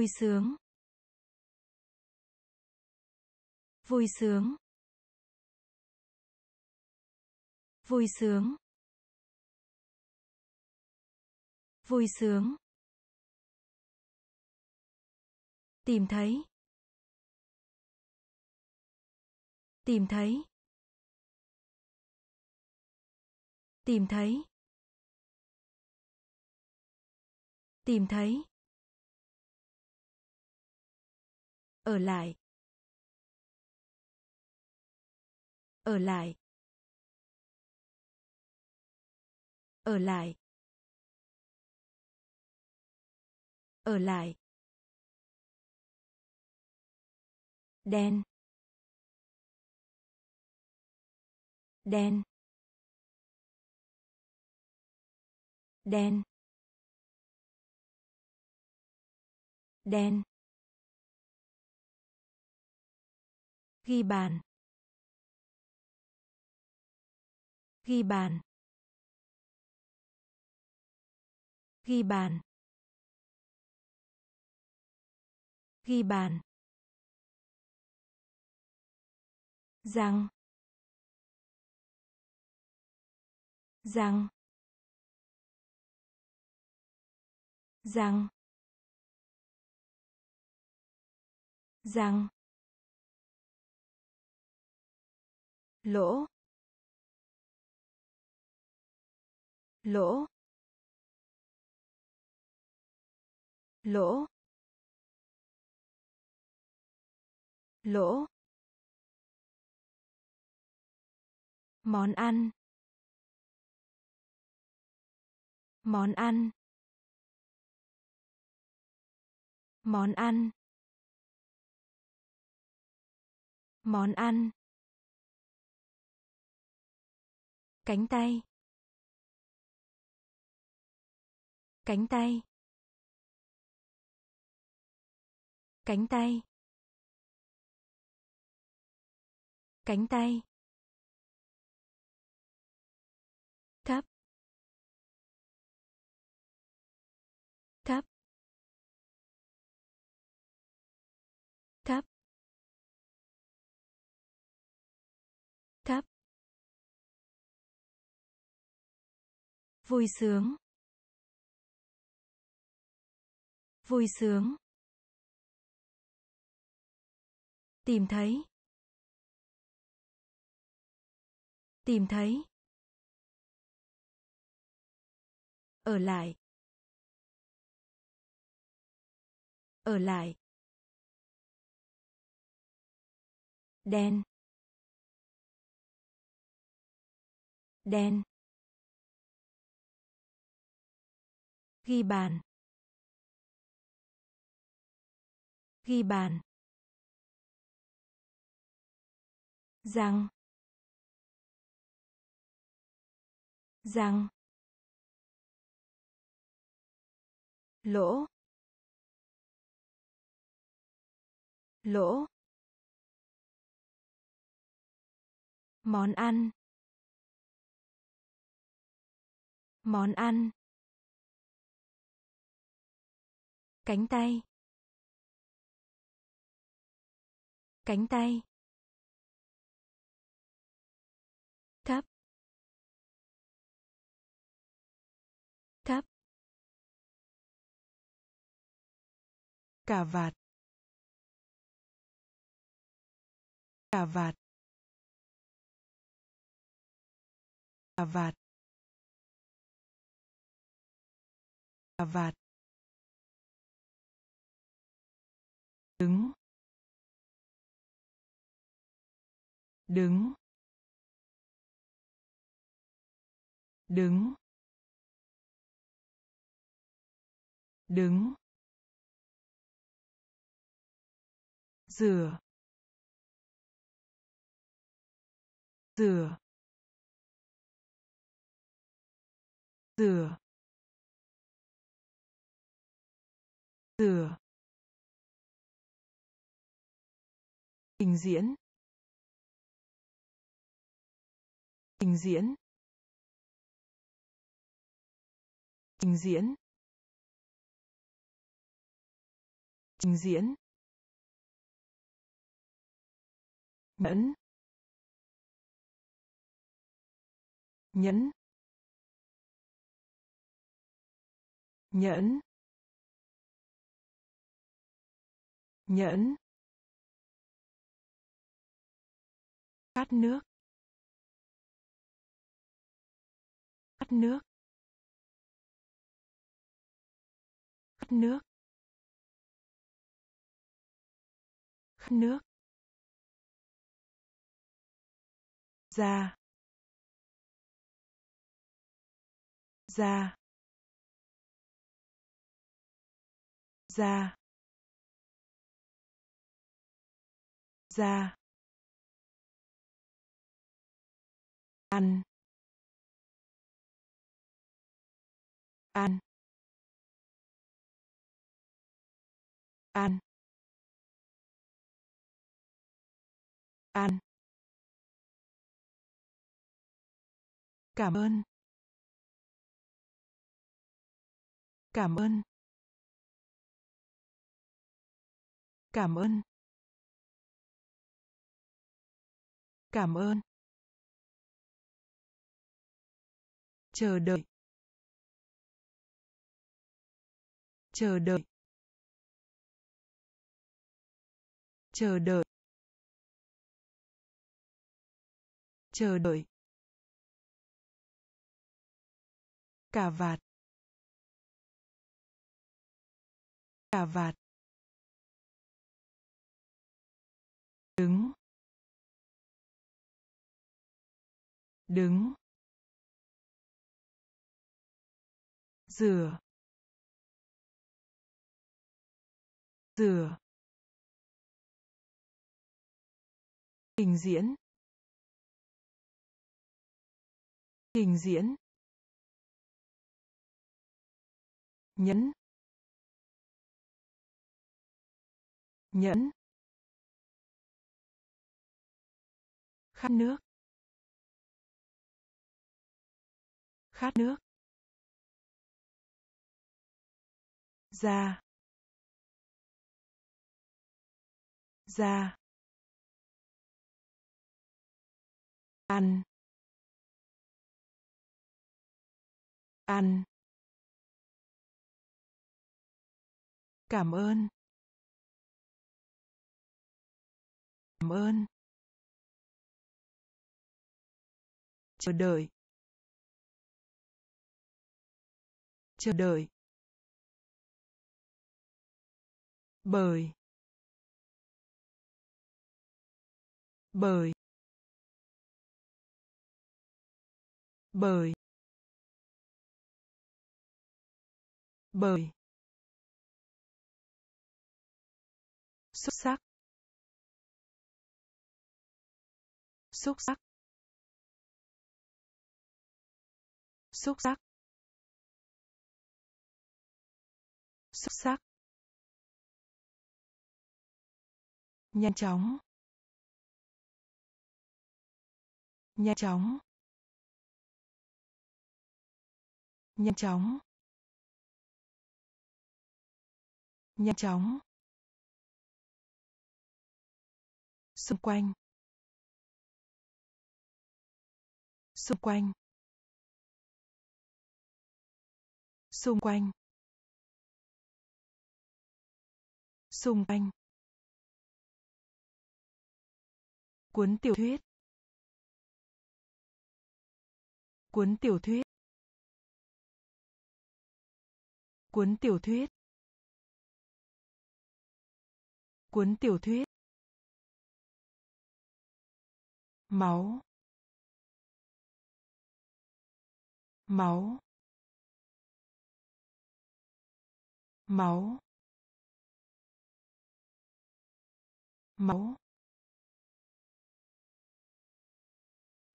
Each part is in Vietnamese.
vui sướng. Vui sướng. Vui sướng. Vui sướng. Tìm thấy. Tìm thấy. Tìm thấy. Tìm thấy. Ở lại. Ở lại. Ở lại. Ở lại. Đen. Đen. Đen. Đen. Ghi bàn. Ghi bàn. Ghi bàn. Ghi bàn. Rằng rằng rằng rằng lỗ. Lỗ. Lỗ. Lỗ. Món ăn. Món ăn. Món ăn. Món ăn. Cánh tay. Cánh tay. Cánh tay. Cánh tay. Vui sướng. Vui sướng. Tìm thấy. Tìm thấy. Ở lại. Ở lại. Đen. Đen. Ghi bàn. Ghi bàn. Rằng rằng lỗ. Lỗ. Món ăn. Món ăn. Cánh tay. Cánh tay. Thấp. Thấp. Cà vạt. Cà vạt. Cà vạt. Cà vạt. Đứng. Đứng. Đứng. Đứng. Rửa. Rửa. Rửa. Rửa. Trình diễn. Trình diễn. Trình diễn. Trình diễn. Nhẫn. Nhẫn. Nhẫn. Nhẫn. Khát nước. Khát nước. Khát nước. Khát nước. Ra ra ra ra ăn ăn ăn ăn cảm ơn. Cảm ơn. Cảm ơn. Cảm ơn. Chờ đợi. Chờ đợi. Chờ đợi. Chờ đợi. Cà vạt. Cà vạt. Đứng. Đứng. Rửa. Rửa. Trình diễn. Trình diễn. Nhẫn nhẫn khát nước. Khát nước. Ra ra ăn. Ăn. Cảm ơn. Cảm ơn. Chờ đợi. Chờ đợi. Bởi bởi bởi bởi xuất sắc. Xuất sắc. Xuất sắc. Xuất sắc. Nhanh chóng. Nhanh chóng. Nhanh chóng. Nhanh chóng. Xung quanh. Xung quanh. Xung quanh. Xung quanh. Cuốn tiểu thuyết. Cuốn tiểu thuyết. Cuốn tiểu thuyết. Cuốn tiểu thuyết. Máu. Máu. Máu. Máu.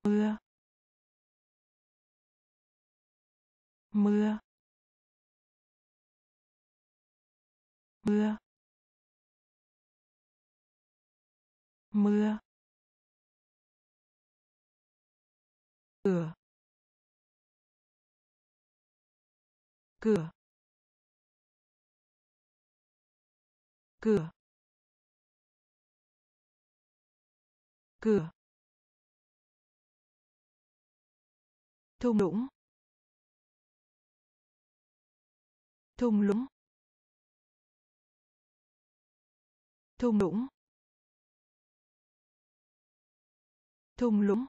Mưa. Mưa. Mưa. Mưa. Cửa. Cửa. Cửa. Cửa. Thung lũng. Thung lũng. Thung lũng. Thung lũng.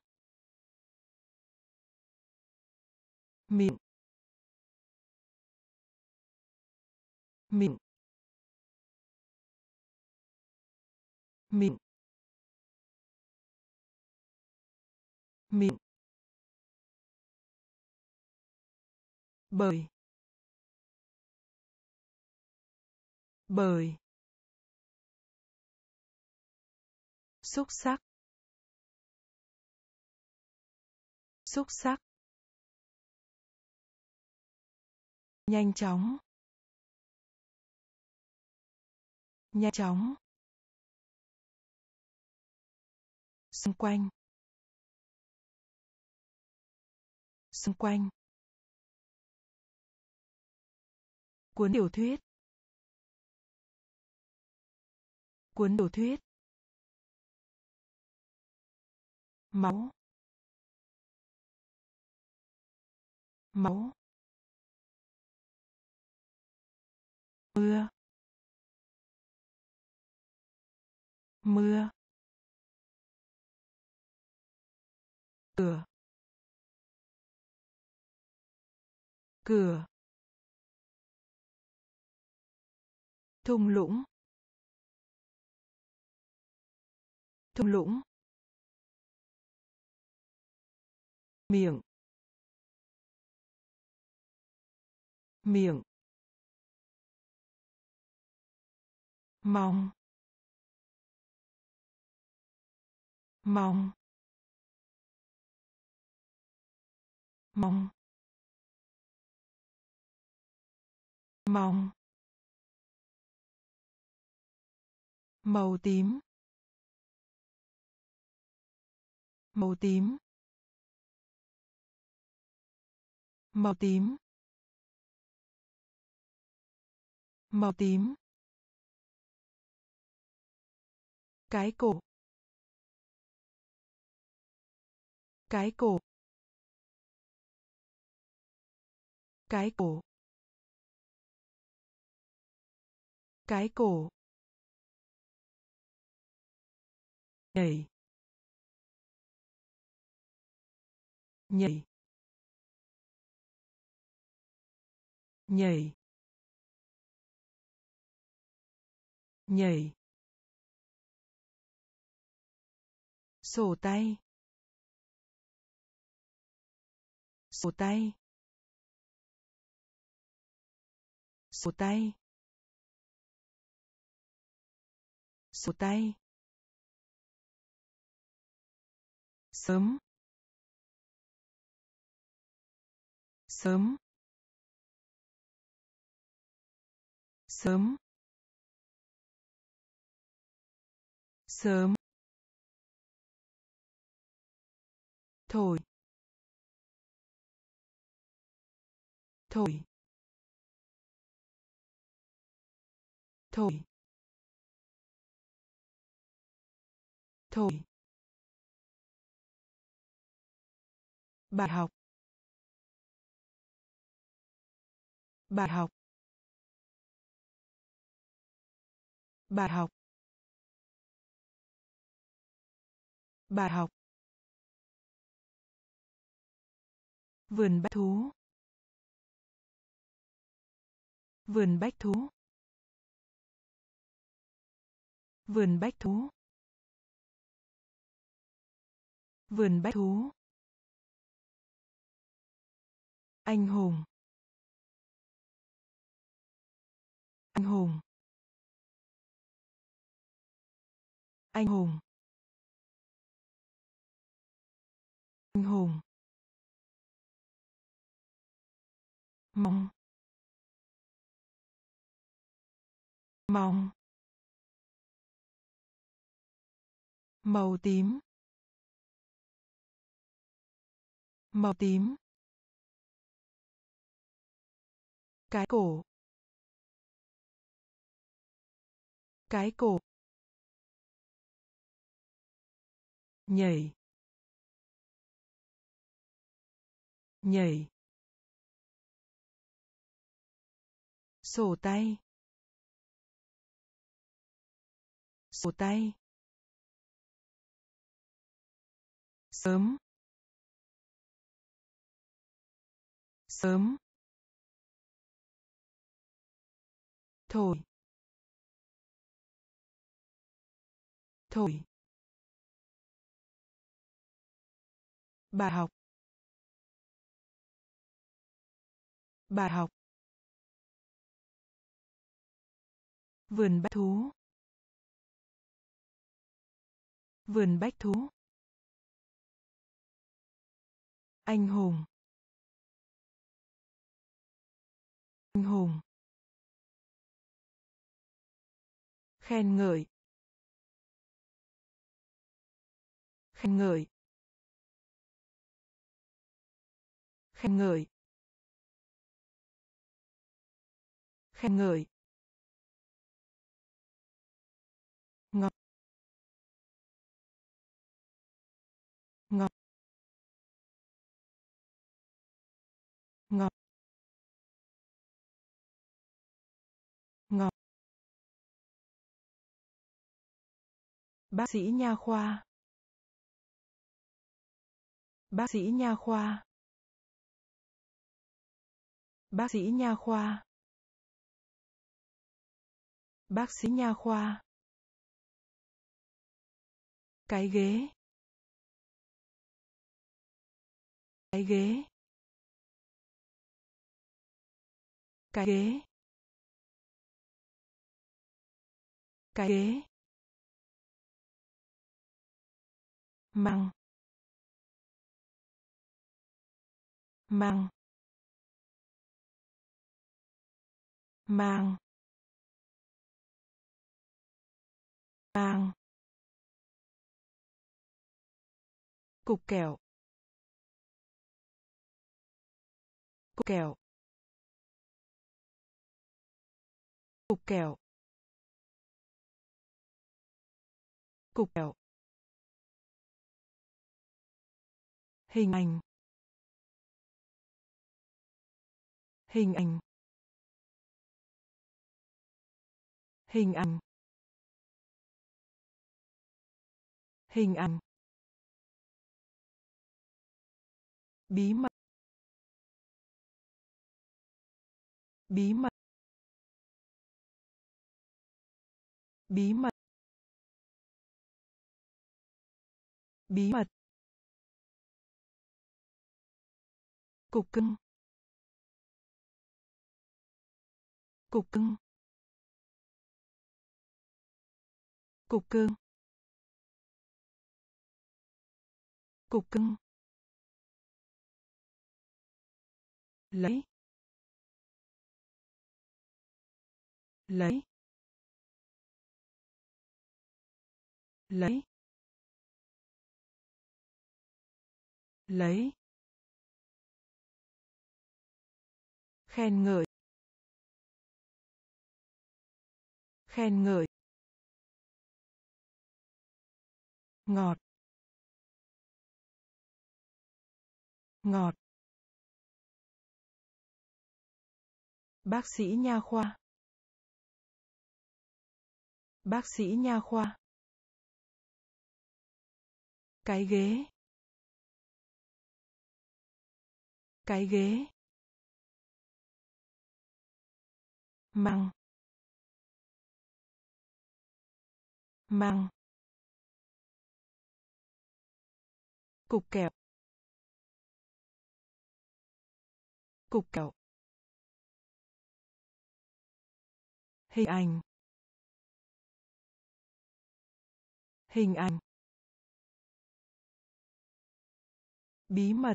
Miệng miệng miệng miệng bởi. Bởi. Xúc sắc. Xúc sắc. Nhanh chóng. Nhanh chóng. Xung quanh. Xung quanh. Cuốn tiểu thuyết. Cuốn tiểu thuyết. Máu. Máu. Mưa. Mưa. Cửa. Cửa. Thung lũng. Thung lũng. Miệng. Miệng. Mong. Mong. Mong. Mong. Màu tím. Màu tím. Màu tím. Màu tím. Cái cổ. Cái cổ. Cái cổ. Cái cổ. Nhảy nhảy nhảy nhảy sổ tay. Sổ tay. Sổ tay. Sổ tay. Sớm. Sớm. Sớm. Sớm. Thổi. Thổi. Thổi. Thổi. Bài học. Bài học. Bài học. Bài học. Vườn bách thú. Vườn bách thú. Vườn bách thú. Vườn bách thú. Anh hùng. Anh hùng. Anh hùng. Anh hùng. Mong. Mong. Màu tím. Màu tím. Cái cổ. Cái cổ. Nhảy. Nhảy. Sổ tay. Sổ tay. Sớm. Sớm. Thổi thổi bài học. Bài học. Vườn bách thú. Vườn bách thú. Anh hùng. Anh hùng. Khen ngợi. Khen ngợi. Khen ngợi. Khen ngợi. Ngọc bác sĩ nha khoa. Bác sĩ nha khoa. Bác sĩ nha khoa. Bác sĩ nha khoa. Cái ghế. Cái ghế. Cái ghế. Cái ghế. Măng. Măng. Mang mang cục kẹo. Cục kẹo. Cục kẹo. Cục kẹo. Hình ảnh. Hình ảnh. Hình ảnh. Hình ảnh. Bí mật. Bí mật. Bí mật. Bí mật. Cục cưng. Cục cưng. Cục cưng cục cưng. Lấy. Lấy. Lấy. Lấy. Khen ngợi. Khen ngợi. Ngọt. Ngọt. Bác sĩ nha khoa. Bác sĩ nha khoa. Cái ghế. Cái ghế. Măng. Măng. Cục kẹo. Cục kẹo. Hình ảnh. Hình ảnh. Bí mật.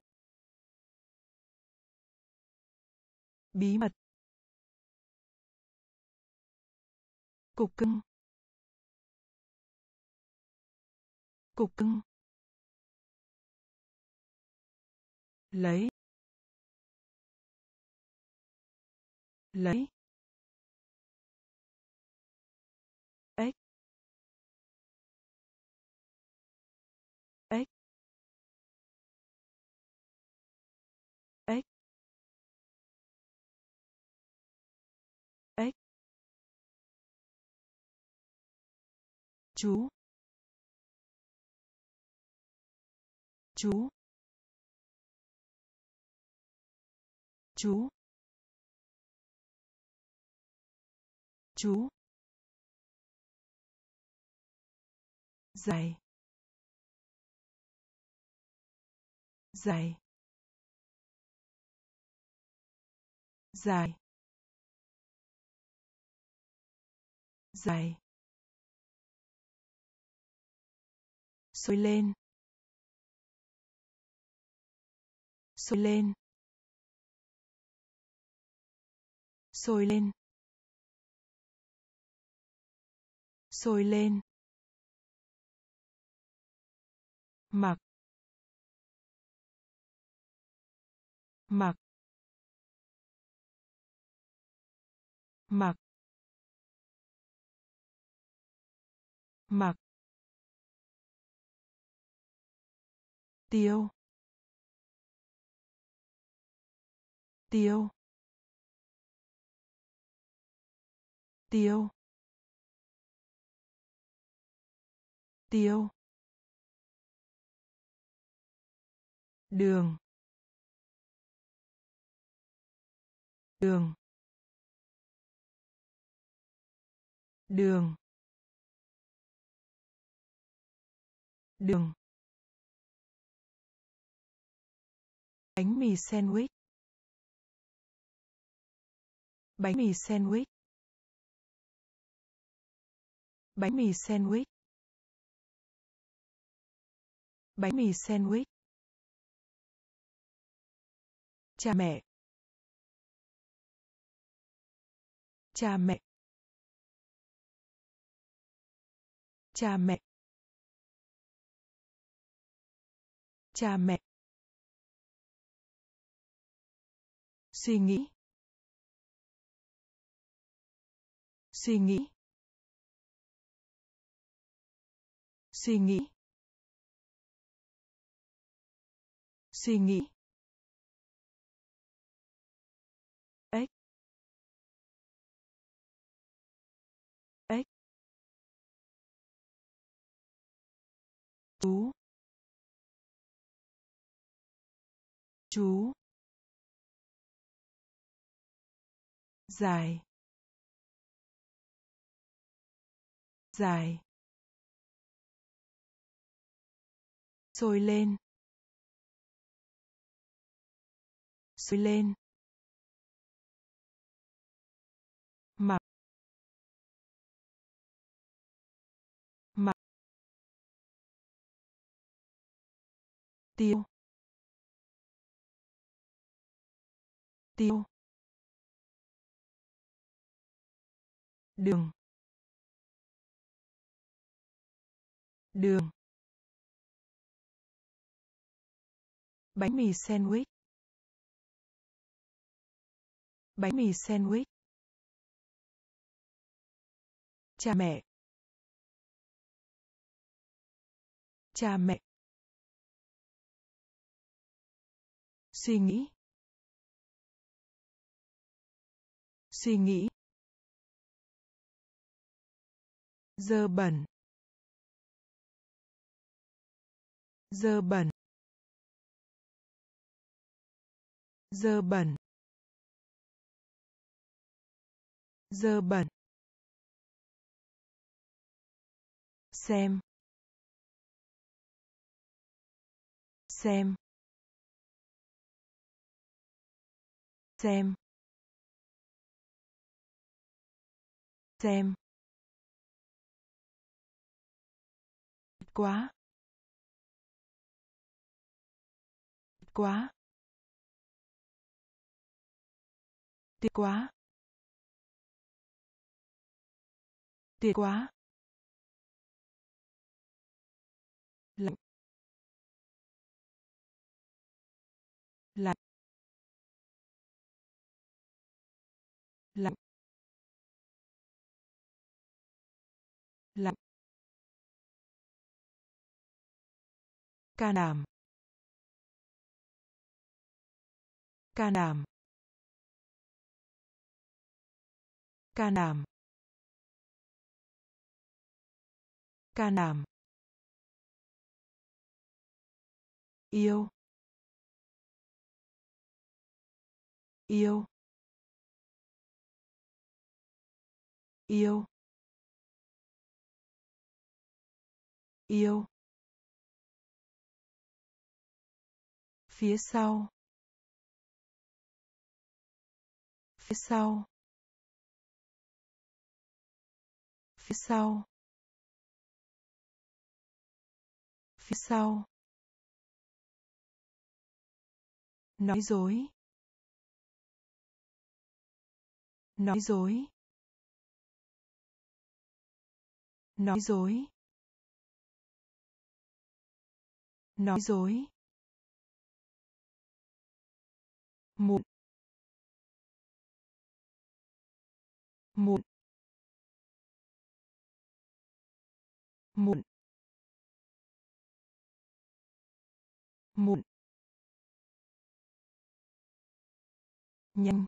Bí mật. Cục cưng. Cục cưng. Lấy. Lấy. Chú. Chú. Chú. Chú. Dài dài dài dài sôi lên. Sôi lên. Sôi lên. Sôi lên. Mặc. Mặc. Mặc. Mặc. Tiêu. Tiêu. Tiêu. Tiêu. Đường. Đường. Đường. Đường. Bánh mì sandwich. Bánh mì sandwich. Bánh mì sandwich. Bánh mì sandwich. Cha mẹ. Cha mẹ. Cha mẹ. Cha mẹ. Suy nghĩ. Suy nghĩ. Suy nghĩ. Suy nghĩ. Ếch ếch chú. Chú. Dài. Dài. Sôi lên. Sôi lên. Mặc mặc tiêu. Tiêu. Đường. Đường. Bánh mì sandwich. Bánh mì sandwich. Cha mẹ. Cha mẹ. Suy nghĩ. Suy nghĩ. Dơ bẩn. Dơ bẩn. Dơ bẩn. Dơ bẩn. Xem. Xem. Xem. Xem. Quá. Quá. Tuyệt quá. Tuyệt quá. Lạnh. Lạnh. Lạnh. Lạnh. Ca đảm ca đảm ca đảm ca đảm yêu. Yêu. Yêu. Yêu. Phía sau. Phía sau. Phía sau. Phía sau. Nói dối. Nói dối. Nói dối. Nói dối. Muộn muộn muộn muộn nhanh.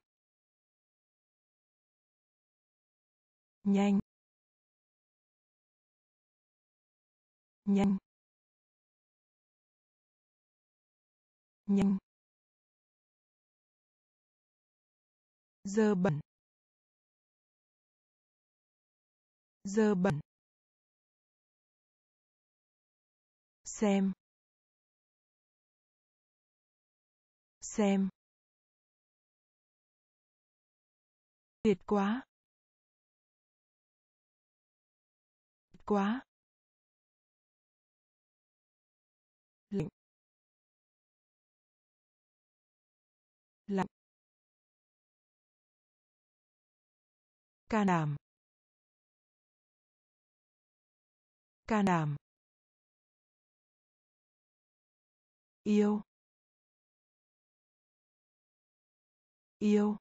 Nhanh. Nhanh. Nhanh. Dơ bẩn. Dơ bẩn. Xem. Xem. Tuyệt quá. Tuyệt quá. Lạnh. Lạnh. Ca đàm, ca đàm, yêu. Yêu.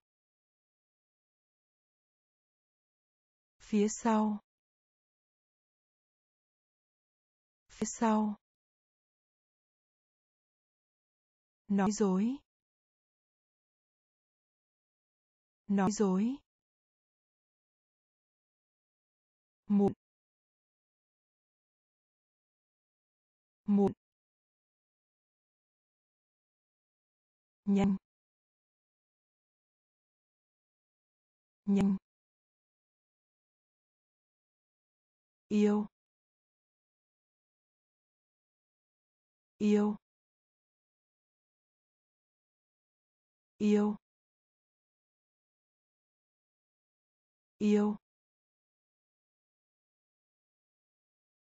Phía sau. Phía sau. Nói dối. Nói dối. Muộn muộn nhanh. Nhanh. Yêu. Yêu. Yêu. Yêu.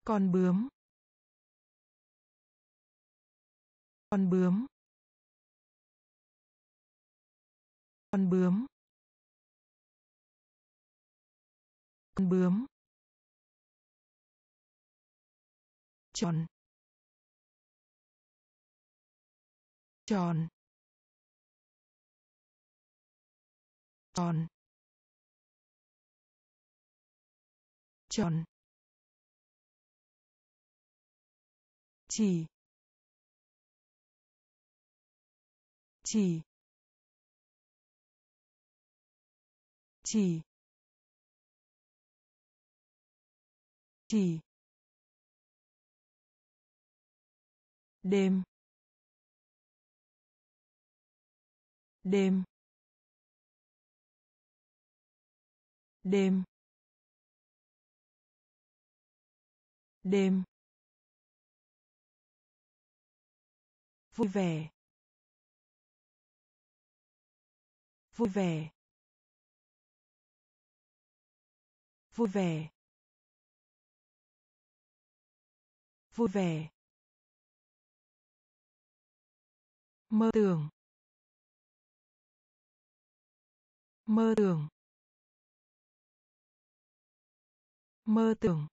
Con bướm. Con bướm. Con bướm. Con bướm. Tròn. Tròn. Tròn. Tròn. Chỉ. Chỉ. Chỉ. Chỉ. Đêm. Đêm. Đêm. Đêm. Vui vẻ. Vui vẻ. Vui vẻ. Vui vẻ. Mơ tưởng. Mơ tưởng. Mơ tưởng.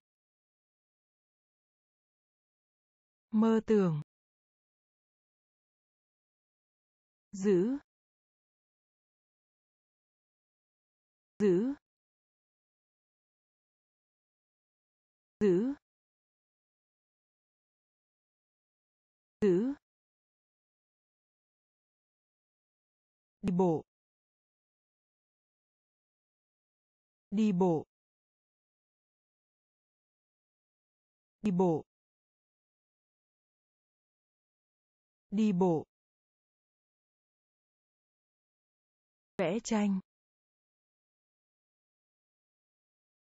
Mơ tưởng. Giữ. Giữ. Giữ. Giữ. Đi bộ. Đi bộ. Đi bộ. Đi bộ. Vẽ tranh.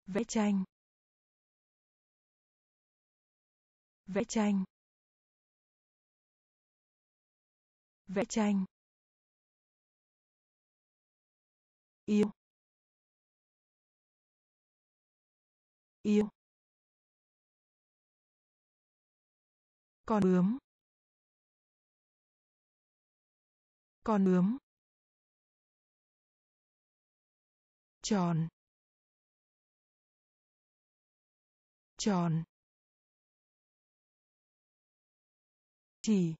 Vẽ tranh. Vẽ tranh. Vẽ tranh. Yêu. Yêu. Con bướm con bướm tròn. Tròn. Chỉ.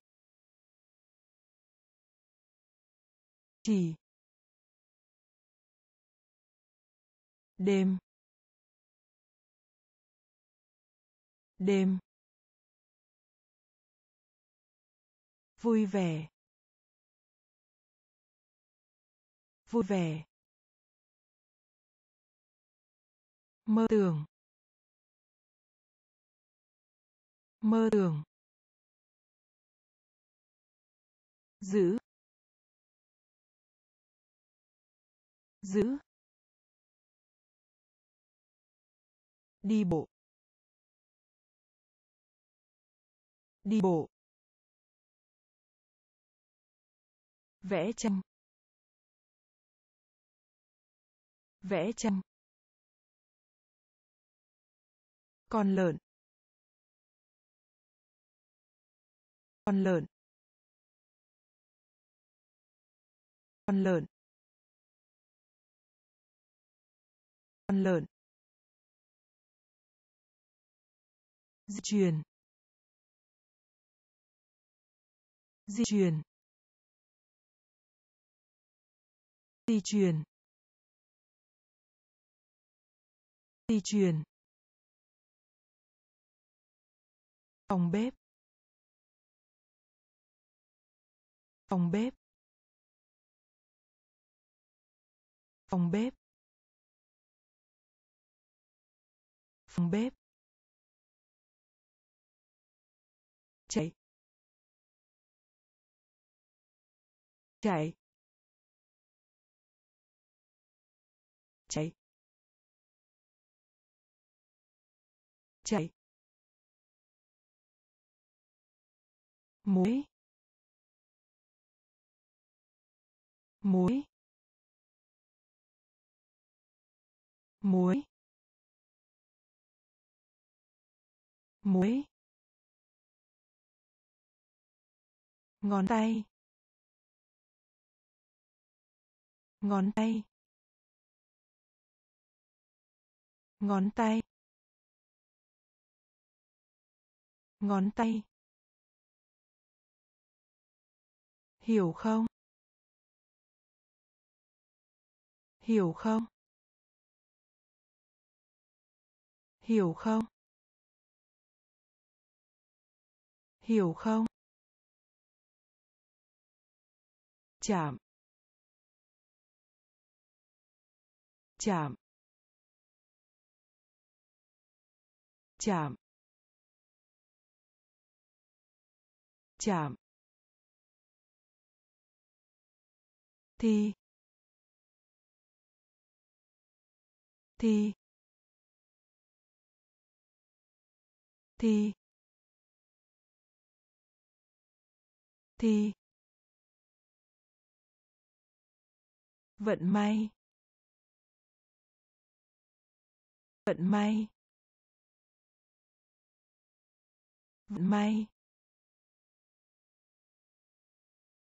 Chỉ. Đêm. Đêm. Vui vẻ. Vui vẻ. Mơ tưởng. Mơ tưởng. Giữ. Giữ. Đi bộ. Đi bộ. Vẽ tranh vẽ tranh con lợn. Con lợn. Con lợn. Con lợn. Di chuyển. Di chuyển. Di chuyển. Di chuyển. Phòng bếp. Phòng bếp. Phòng bếp. Phòng bếp. Chạy. Chạy. Chạy. Chạy. Muối muối muối muối. Ngón tay ngón tay ngón tay ngón tay. Hiểu không? Hiểu không? Hiểu không? Hiểu không? Chạm. Chạm. Chạm. Chạm. Thì. Thì. Thì. Thì. Vận may. Vận may. Vận may.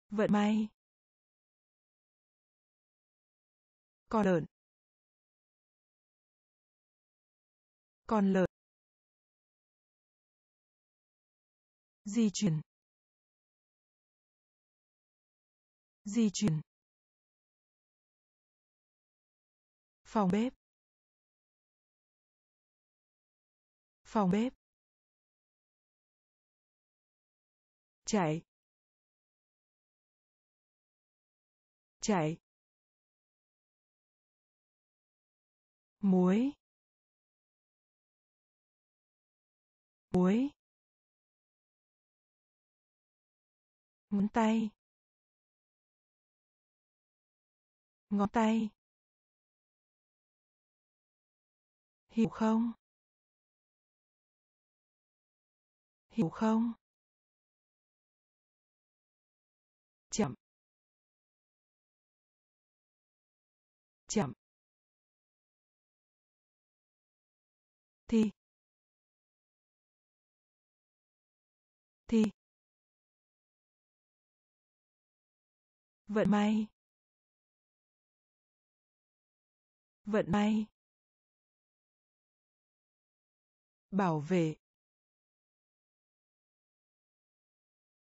Vận may. Con lợn. Con lợn. Di chuyển. Di chuyển. Phòng bếp. Phòng bếp. Chạy. Chạy. Muối. Muối. Ngón tay. Ngón tay. Hiểu không? Hiểu không? Chậm. Chậm. Thì, vận may. Vận may. Bảo vệ.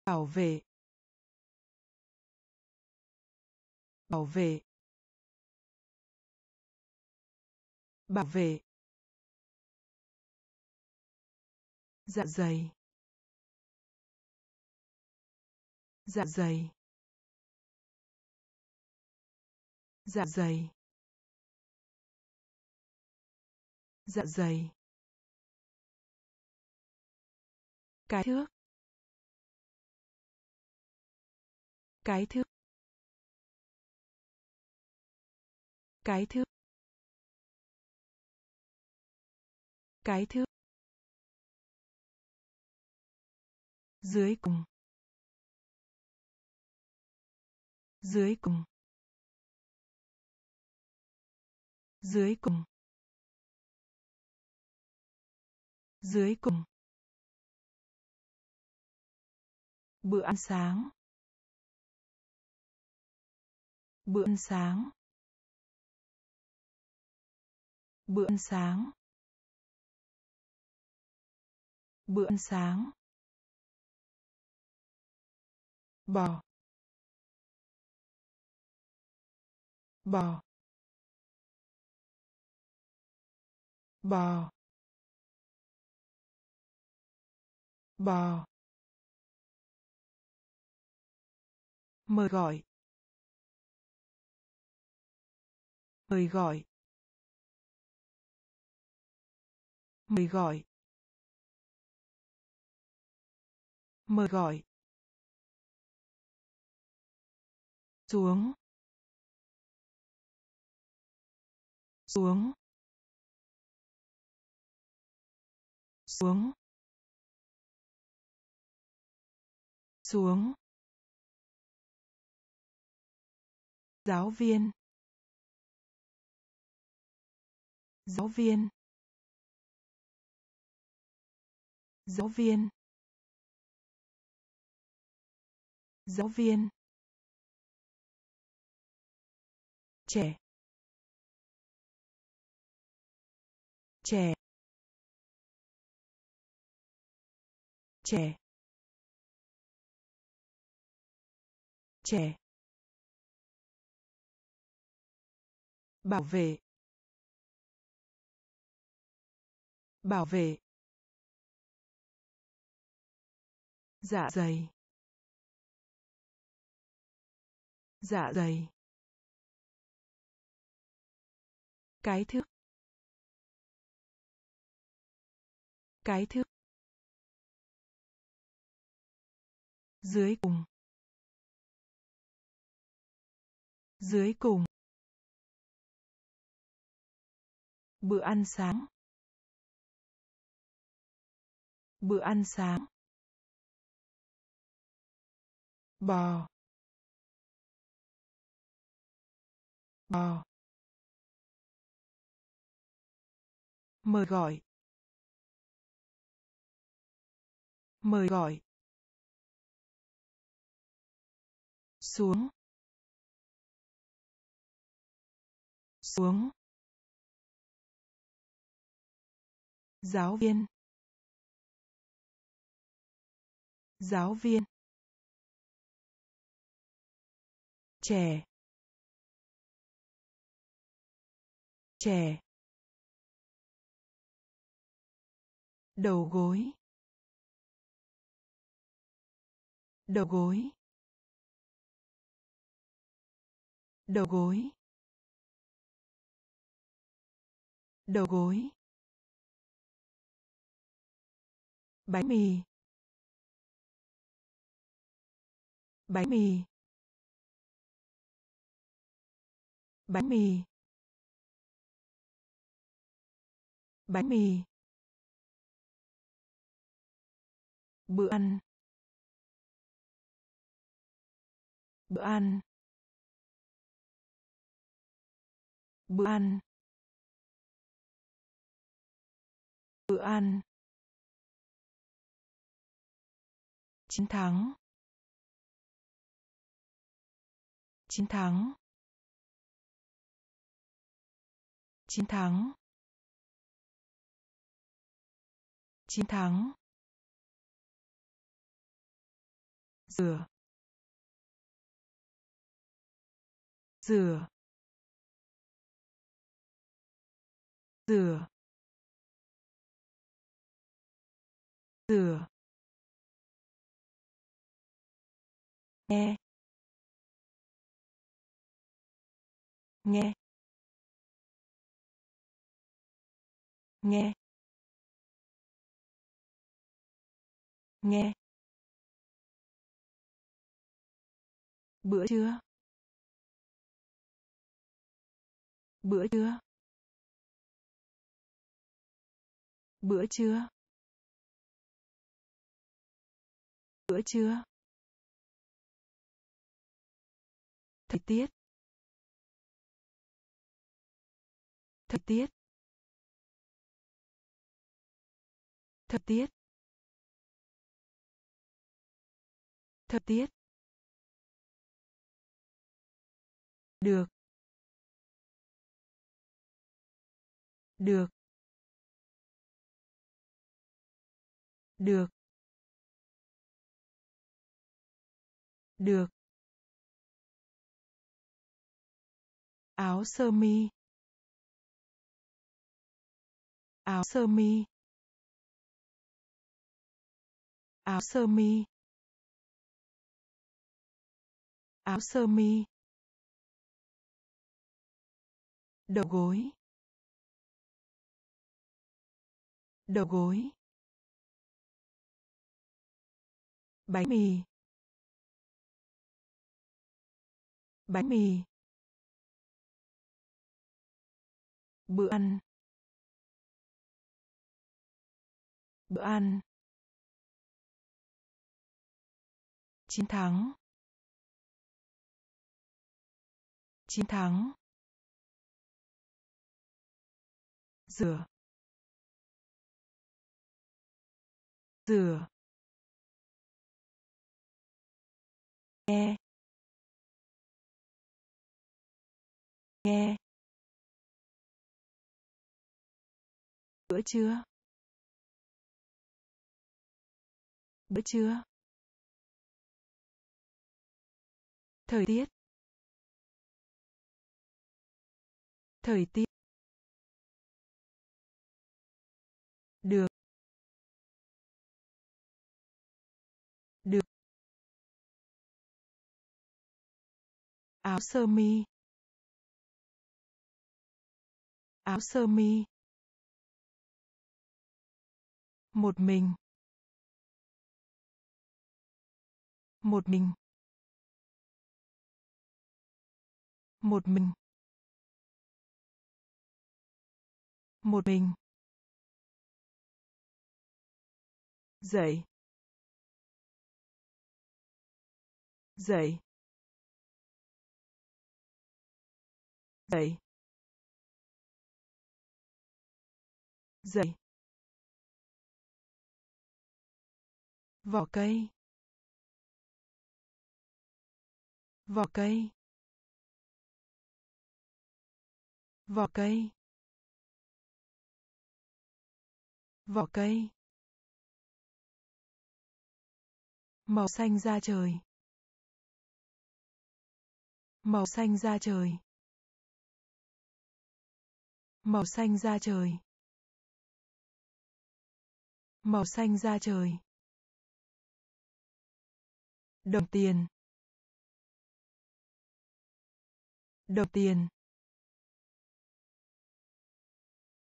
Bảo vệ. Bảo vệ. Bảo vệ. Dạ dày. Dạ dày. Dạ dày. Dạ dày. Cái thước. Cái thước. Cái thước. Cái thước. Dưới cùng. Dưới cùng. Dưới cùng. Dưới cùng. Bữa ăn sáng. Bữa ăn sáng. Bữa ăn sáng. Bữa ăn sáng. Bò. Bò bò bò mời gọi mời gọi mời gọi mời gọi xuống. Xuống xuống xuống. Giáo viên giáo viên giáo viên. Giáo viên. Trẻ. Trẻ. Trẻ. Trẻ. Bảo vệ. Bảo vệ. Dạ dày. Dạ dày. Cái thước. Cái thước dưới cùng. Dưới cùng. Bữa ăn sáng. Bữa ăn sáng. Bò. Bò. Mời gọi. Mời gọi. Xuống. Xuống. Giáo viên. Giáo viên. Trẻ. Trẻ. Đầu gối. Đầu gối. Đầu gối. Đầu gối. Bánh mì. Bánh mì. Bánh mì. Bánh mì. Bữa ăn. Bữa ăn. Bữa ăn. Bữa ăn. Chiến thắng. Chiến thắng. Chiến thắng. Chiến thắng. Rửa. Rửa. Rửa. Rửa. Nghe. Nghe. Nghe. Nghe. Bữa trưa. Bữa trưa. Bữa trưa. Bữa trưa. Thời tiết. Thời tiết. Thời tiết. Thời tiết. Được. Được. Được. Được. Áo sơ mi. Áo sơ mi. Áo sơ mi. Áo sơ mi. Đầu gối. Đầu gối. Bánh mì. Bánh mì. Bữa ăn. Bữa ăn. Chiến thắng. Chiến thắng. Rửa. Rửa nghe. Nghe. Bữa trưa. Bữa trưa. Thời tiết. Thời tiết. Được. Áo sơ mi. Áo sơ mi. Một mình. Một mình. Một mình. Một mình. Dậy. Dậy. Dậy. Dậy. Vỏ cây. Vỏ cây. Vỏ cây. Vỏ cây. Màu xanh da trời. Màu xanh da trời màu xanh da trời. Màu xanh da trời. Đồng tiền. Đồng tiền.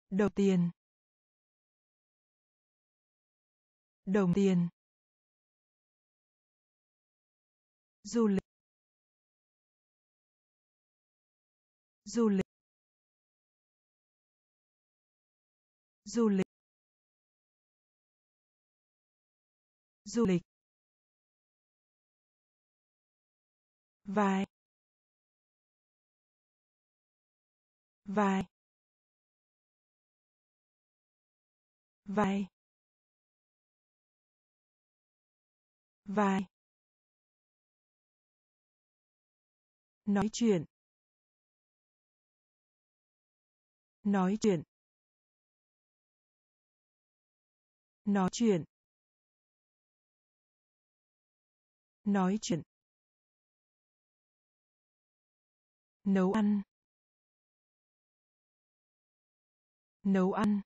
Đồng tiền. Đồng tiền. Du lịch. Du lịch. Du lịch. Du lịch. Vài, vài, vài, vài, nói chuyện. Nói chuyện. Nói chuyện. Nói chuyện. Nấu ăn. Nấu ăn.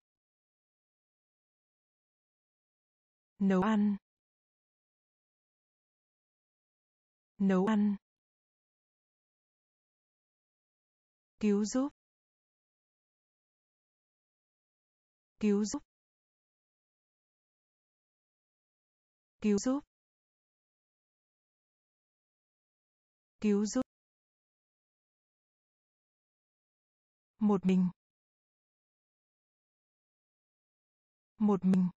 Nấu ăn. Nấu ăn. Cứu giúp. Cứu giúp. Cứu giúp. Cứu giúp. Một mình. Một mình.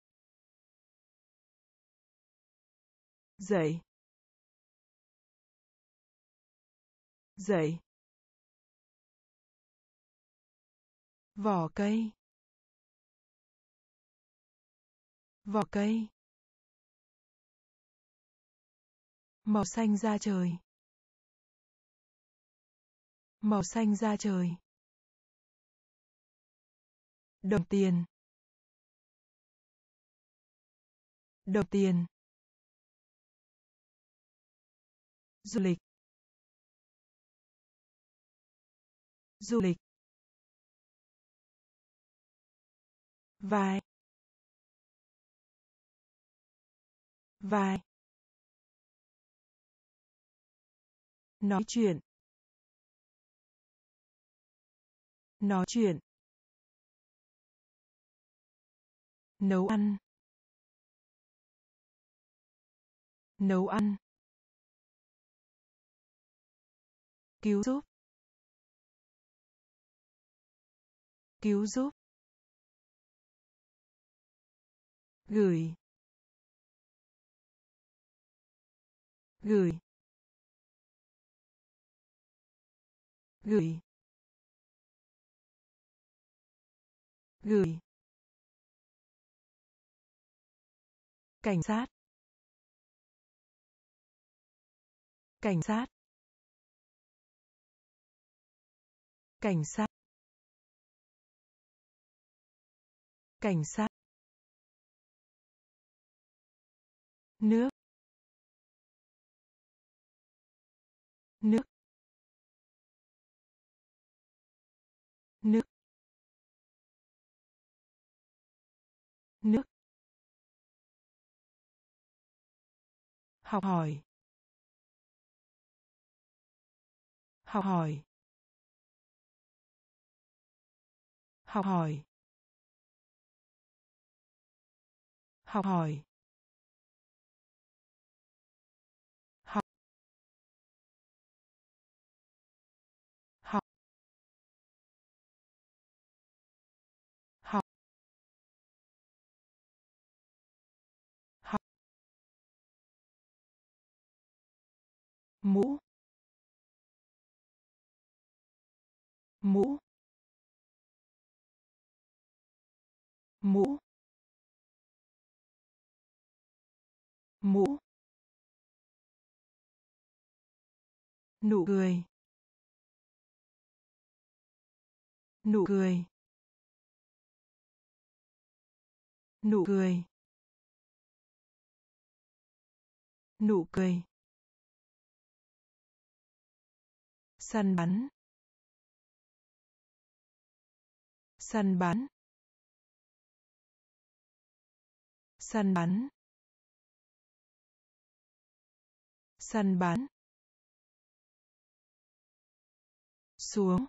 Dậy. Dậy. Vỏ cây. Vỏ cây. Màu xanh da trời. Màu xanh da trời. Đồng tiền. Đồng tiền. Du lịch. Du lịch. Vài, vài. Nói chuyện. Nói chuyện. Nấu ăn. Nấu ăn. Cứu giúp. Cứu giúp. Gửi. Gửi. Gửi gửi cảnh sát cảnh sát cảnh sát cảnh sát nước. Nước nước học hỏi học hỏi học hỏi học hỏi. Mũ. Mũ. Mũ. Mũ. Nụ cười. Nụ cười. Nụ cười. Nụ cười. Săn bắn. Săn bắn. Săn bắn. Săn bắn. Xuống.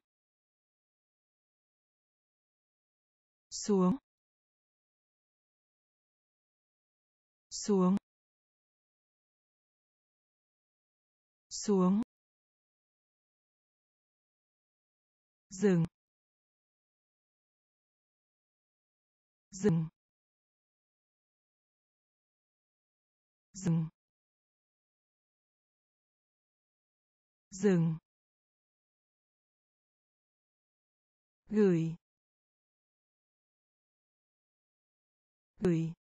Xuống. Xuống. Xuống. Dừng. Dừng. Dừng. Dừng. Gửi. Gửi.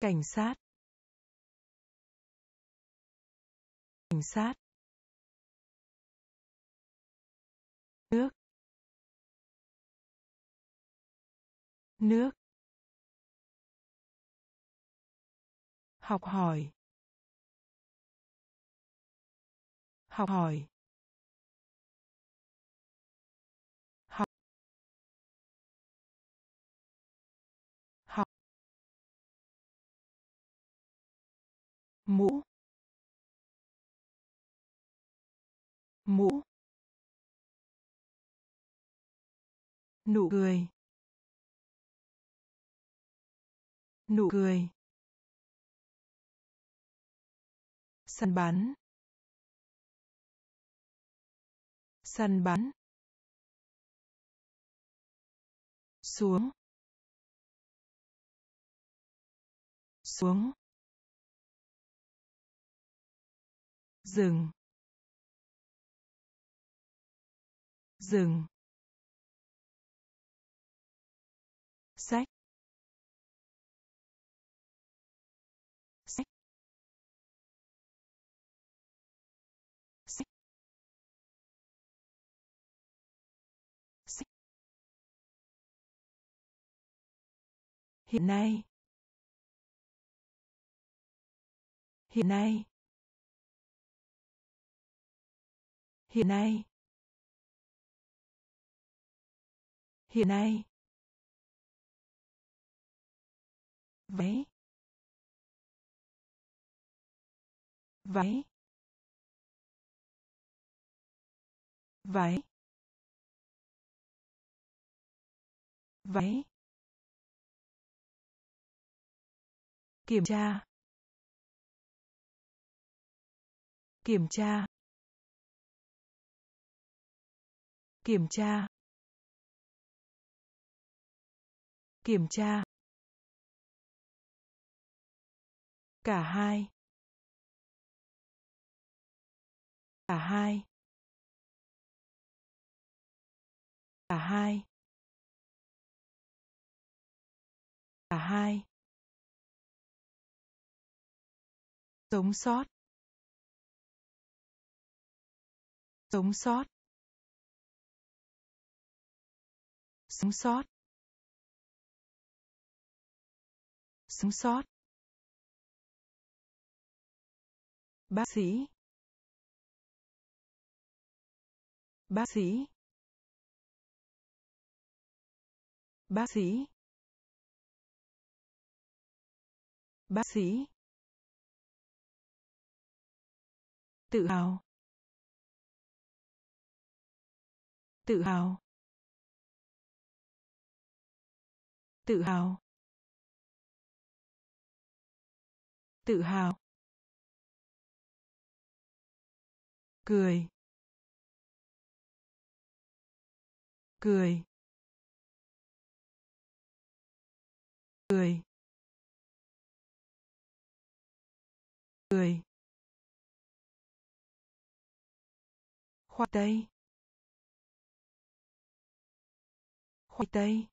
Cảnh sát. Cảnh sát. Nước. Nước. Học hỏi. Học hỏi. Học. Học. Mũ. Mũ. Nụ cười. Nụ cười. Săn bắn. Săn bắn. Xuống. Xuống. Dừng. Dừng. Hiện nay. Hiện nay. Hiện nay. Hiện nay. Váy. Váy. Váy. Váy. Kiểm tra. Kiểm tra. Kiểm tra. Kiểm tra. Cả hai. Cả hai. Cả hai. Cả hai. Sống sót. Sống sót. Sống sót. Sống sót. Bác sĩ. Bác sĩ. Bác sĩ. Bác sĩ. Tự hào. Tự hào. Tự hào. Tự hào. Cười. Cười. Cười. Cười. Khoai tây. Khoai tây.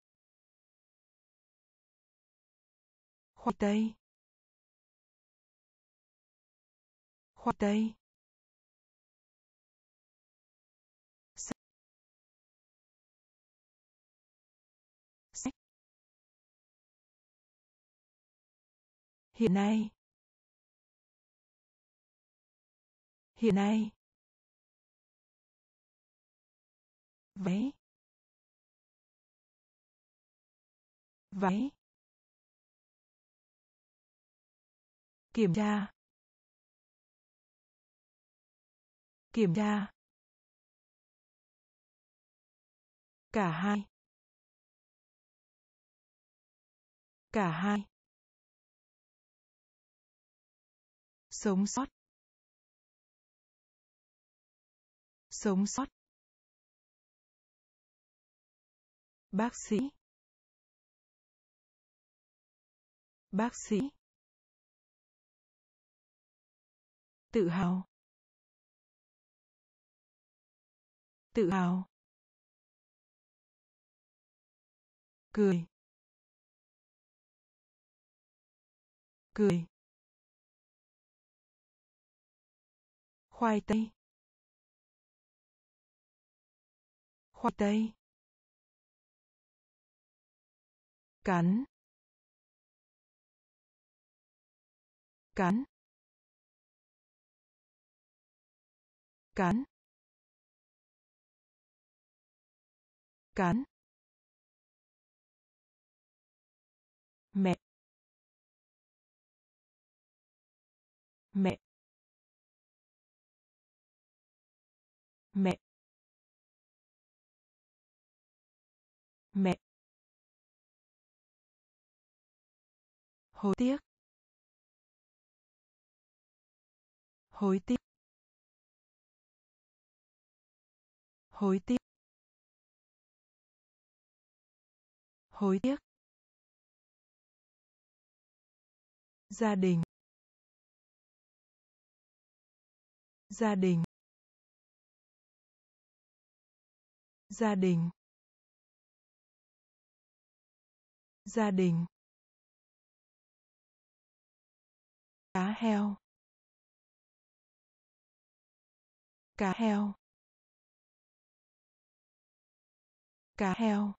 Khoai tây. Khoai tây. Hiện nay. Hiện nay. Váy váy kiểm tra. Kiểm tra. Cả hai. Cả hai. Sống sót. Sống sót. Bác sĩ. Bác sĩ. Tự hào. Tự hào. Cười. Cười. Khoai tây. Khoai tây. Cắn. Cắn. Cắn. Cắn. Mẹ. Mẹ. Mẹ. Mẹ. Hối tiếc. Hối tiếc. Hối tiếc. Hối tiếc. Gia đình. Gia đình. Gia đình. Gia đình. Cá heo. Cá heo. Cá heo.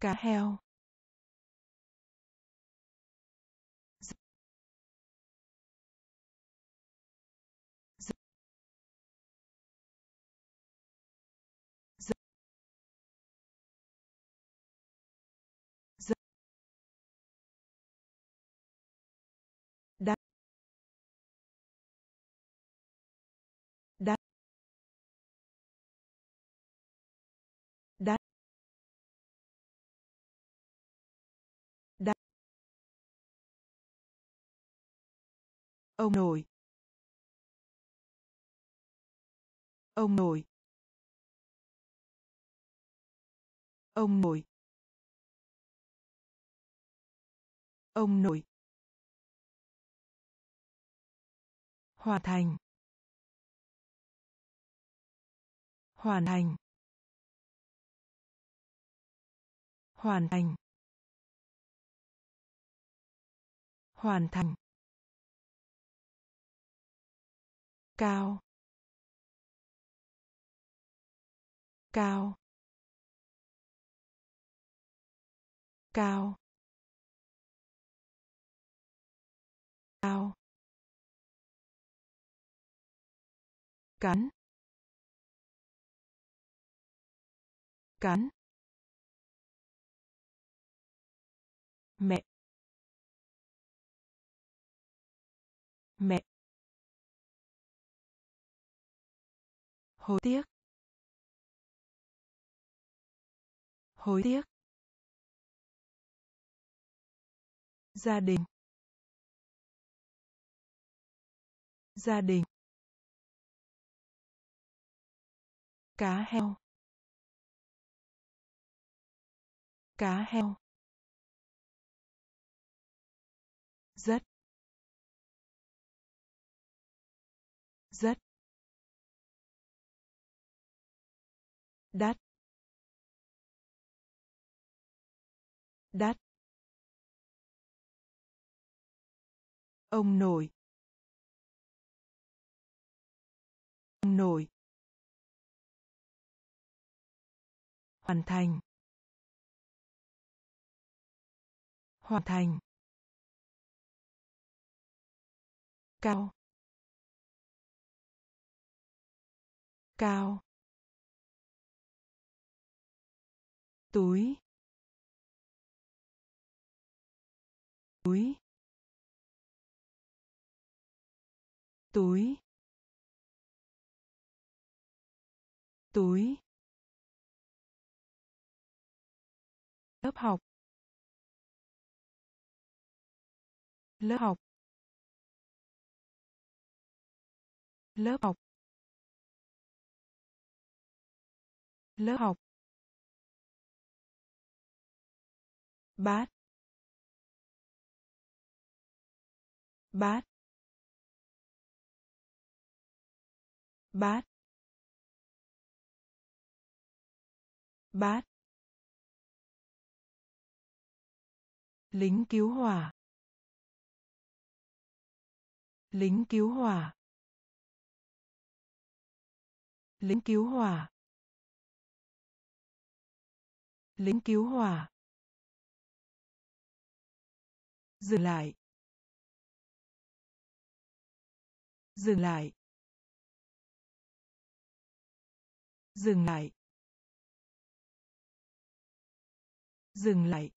Cá heo. Ông nội. Ông nội. Ông nội. Ông nội. Hoàn thành. Hoàn thành. Hoàn thành. Hoàn thành. Cao. Cao. Cao. Cao. Cắn. Cắn. Mẹ. Mẹ. Hối tiếc. Hối tiếc. Gia đình. Gia đình. Cá heo. Cá heo. Rất. Đắt. Đắt. Ông nội. Ông nội. Hoàn thành. Hoàn thành. Cao. Cao. Túi. Túi. Túi. Túi. Lớp học. Lớp học. Lớp học. Lớp học. Bát. Bát. Bát. Bát. Lính cứu hỏa. Lính cứu hỏa. Lính cứu hỏa. Lính cứu hỏa. Dừng lại. Dừng lại. Dừng lại. Dừng lại.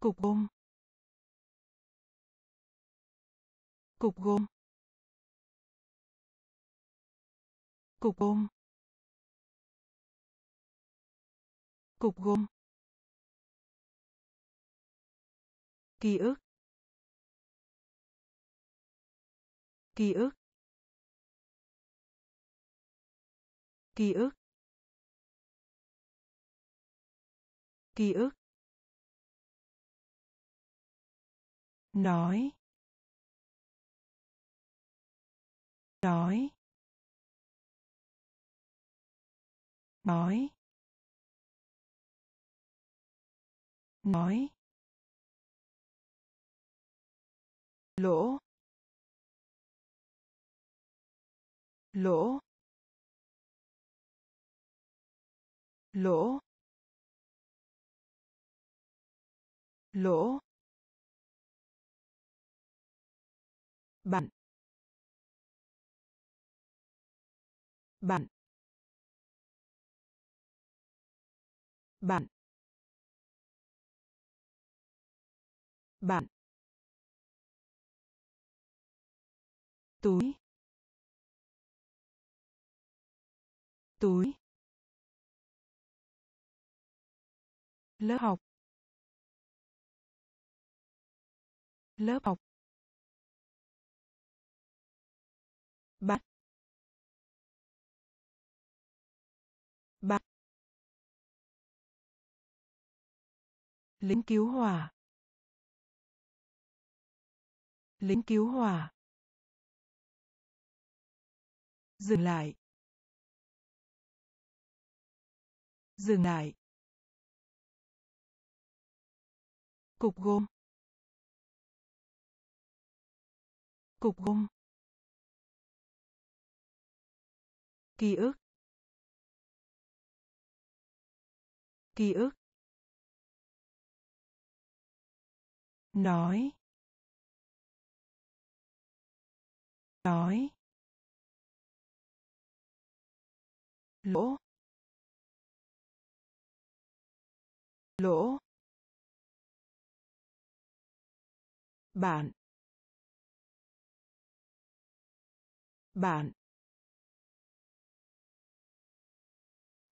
Cục gôm. Cục gôm. Cục gôm. Cục gôm. Ký ức. Ký ức. Ký ức. Ký ức. Nói. Nói. Nói. Nói. Lỗ. Lỗ. Lỗ. Lỗ. Bạn. Bạn. Bạn. Bạn. Túi túi lớp học lớp học. Bắt bắt lính cứu hỏa lính cứu hỏa dừng lại. Dừng lại. Cục gôm. Cục gôm. Ký ức. Ký ức. Nói. Nói. Lỗ. Lỗ. Bạn. Bạn.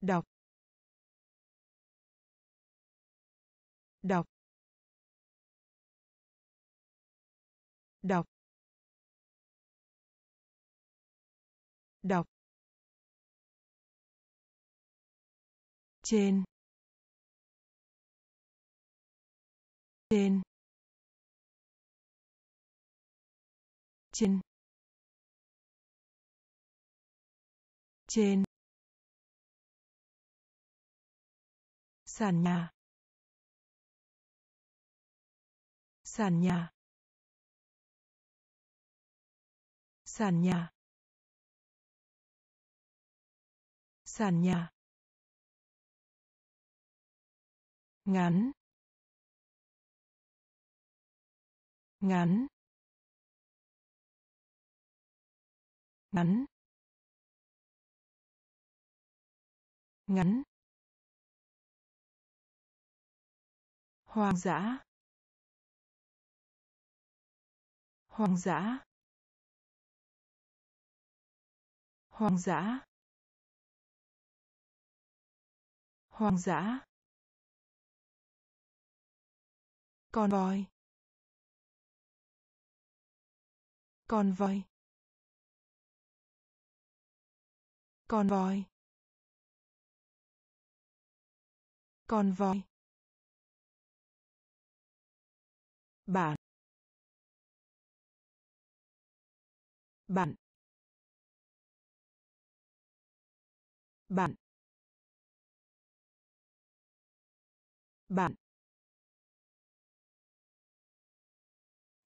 Đọc. Đọc. Đọc. Đọc. Trên trên trên trên. Sàn nhà. Sàn nhà. Sàn nhà. Sàn nhà. Ngắn. Ngắn. Ngắn. Ngắn. Hoang dã. Hoang dã. Hoang dã. Hoang dã. Con voi. Con voi. Con voi. Con voi. Bạn. Bạn. Bạn. Bạn.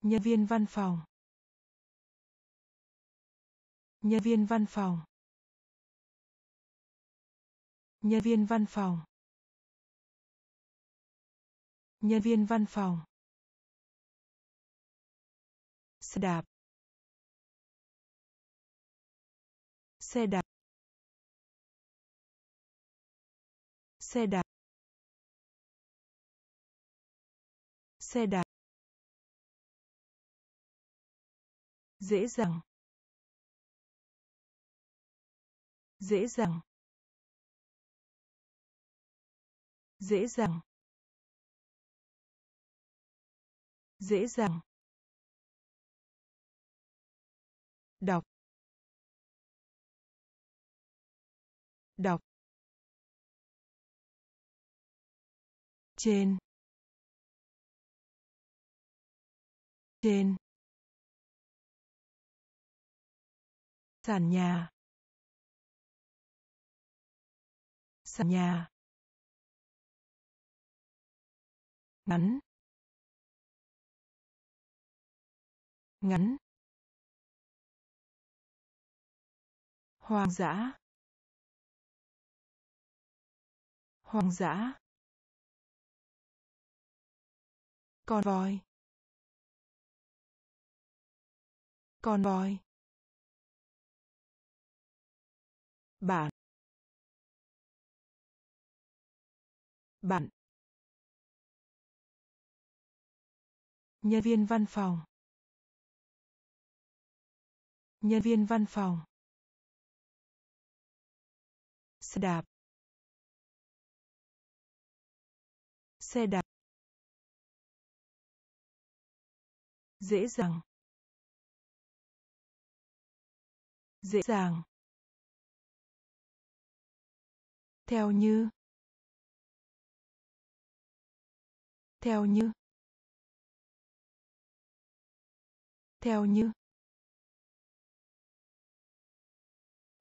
Nhân viên văn phòng. Nhân viên văn phòng. Nhân viên văn phòng. Nhân viên văn phòng. Xe đạp. Xe đạp. Xe đạp. Xe đạp. Dễ dàng. Dễ dàng. Dễ dàng. Dễ dàng. Đọc. Đọc. Trên. Trên. Sàn nhà. Sàn nhà. Ngắn. Ngắn. Hoang dã. Hoang dã. Con voi. Con voi. Bạn. Bạn. Nhân viên văn phòng. Nhân viên văn phòng. Xe đạp. Xe đạp. Dễ dàng. Dễ dàng. Theo như. Theo như. Theo như.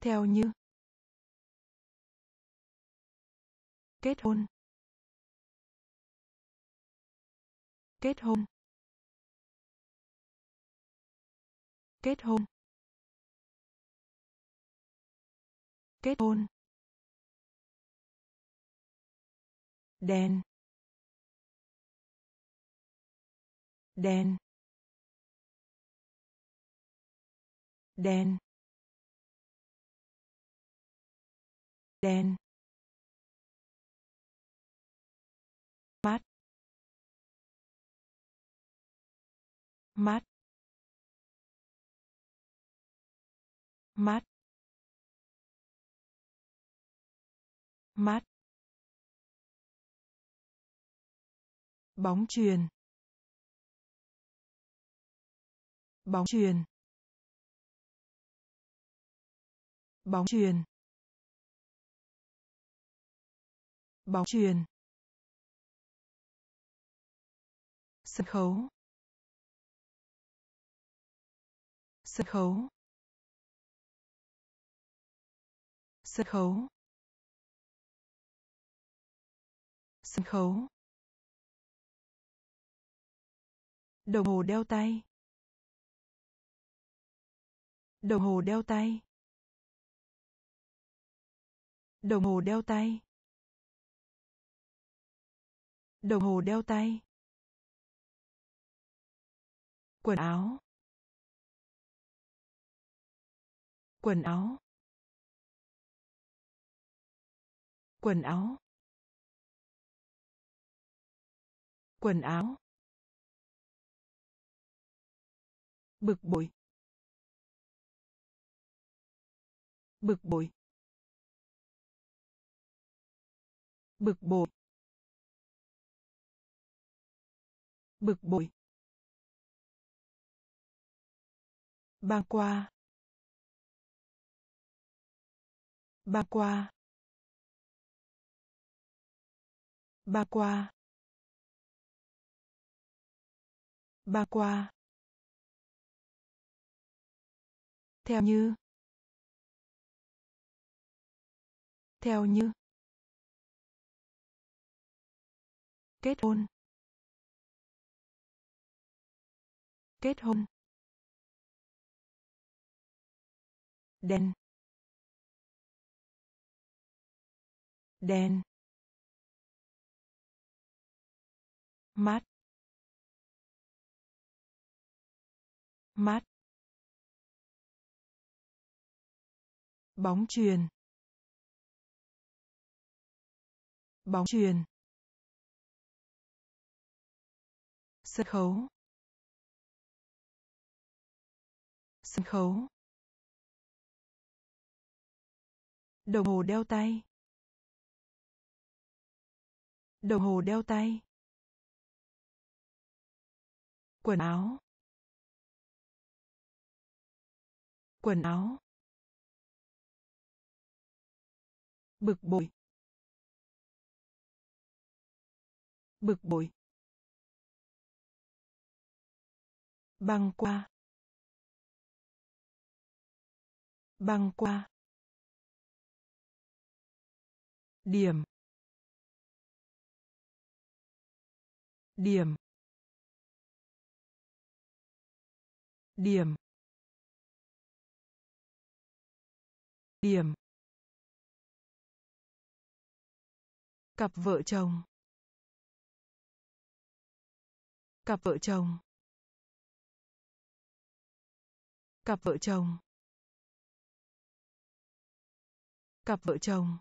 Theo như. Kết hôn. Kết hôn. Kết hôn. Kết hôn. Đen đen đen đen mắt, mắt, mắt, mắt. Bóng truyền bóng truyền bóng truyền bóng truyền sân khấu. Sân khấu. Sân khấu. Sân khấu. Đồng hồ đeo tay. Đồng hồ đeo tay. Đồng hồ đeo tay. Đồng hồ đeo tay. Quần áo. Quần áo. Quần áo. Quần áo. Bực bội. Bực bội. Bực bội. Bực bội. Băng qua. Băng qua. Băng qua. Băng qua. Theo như. Theo như. Kết hôn. Kết hôn. Đèn, đèn, mát. Mát. Bóng truyền bóng truyền sân khấu. Sân khấu. Đồng hồ đeo tay. Đồng hồ đeo tay. Quần áo. Quần áo. Bực bội. Bực bội. Băng qua. Băng qua. Điểm. Điểm. Điểm. Điểm. Cặp vợ chồng. Cặp vợ chồng. Cặp vợ chồng. Cặp vợ chồng.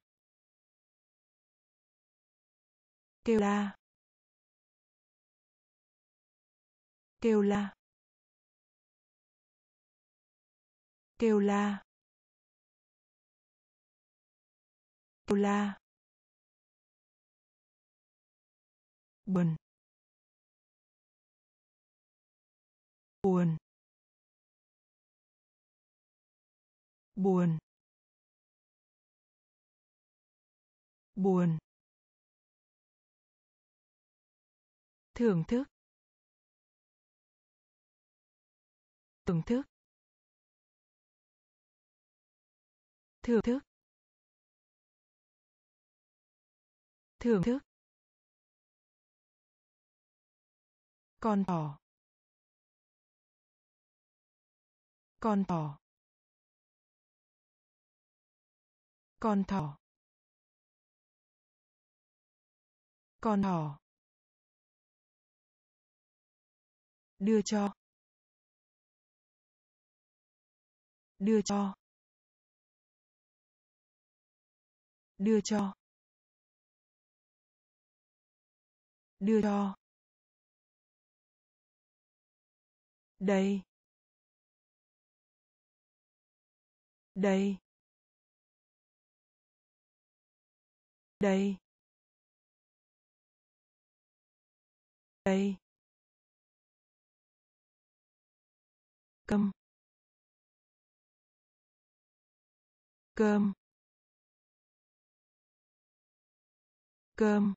Kêu la. Kêu la. Kêu la. Kêu la. Buồn. Buồn. Buồn. Buồn. Thưởng thức. Thưởng thức. Thưởng thức. Thưởng thức. Con thỏ con thỏ con thỏ. con thỏ. đưa cho. đưa cho. đưa cho. đưa cho. Đây. Đây. Đây. Đây. Cơm. Cơm. Cơm.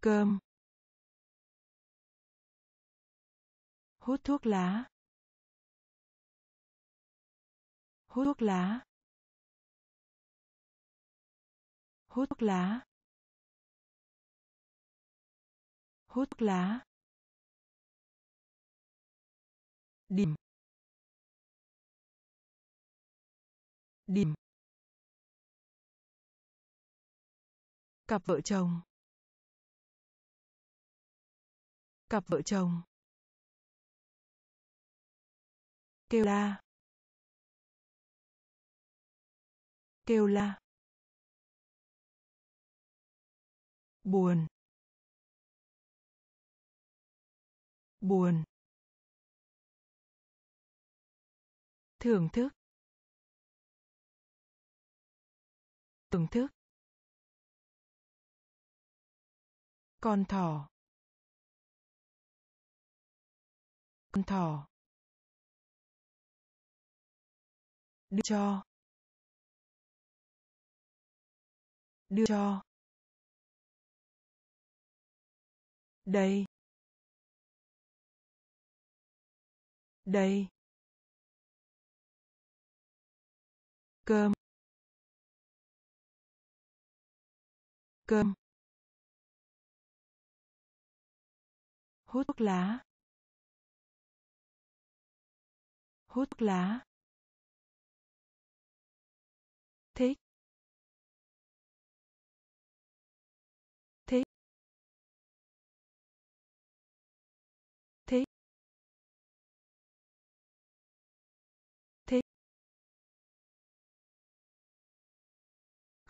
Cơm. Hút thuốc lá. Hút thuốc lá. Hút thuốc lá. Hút thuốc lá. Điểm điểm cặp vợ chồng. Cặp vợ chồng. Kêu la. Kêu la. Buồn. Buồn. Thưởng thức. Thưởng thức. Con thỏ. Con thỏ. Đưa cho. Đưa cho. Đây. Đây. Cơm. Cơm. Hút thuốc lá. Hút thuốc lá.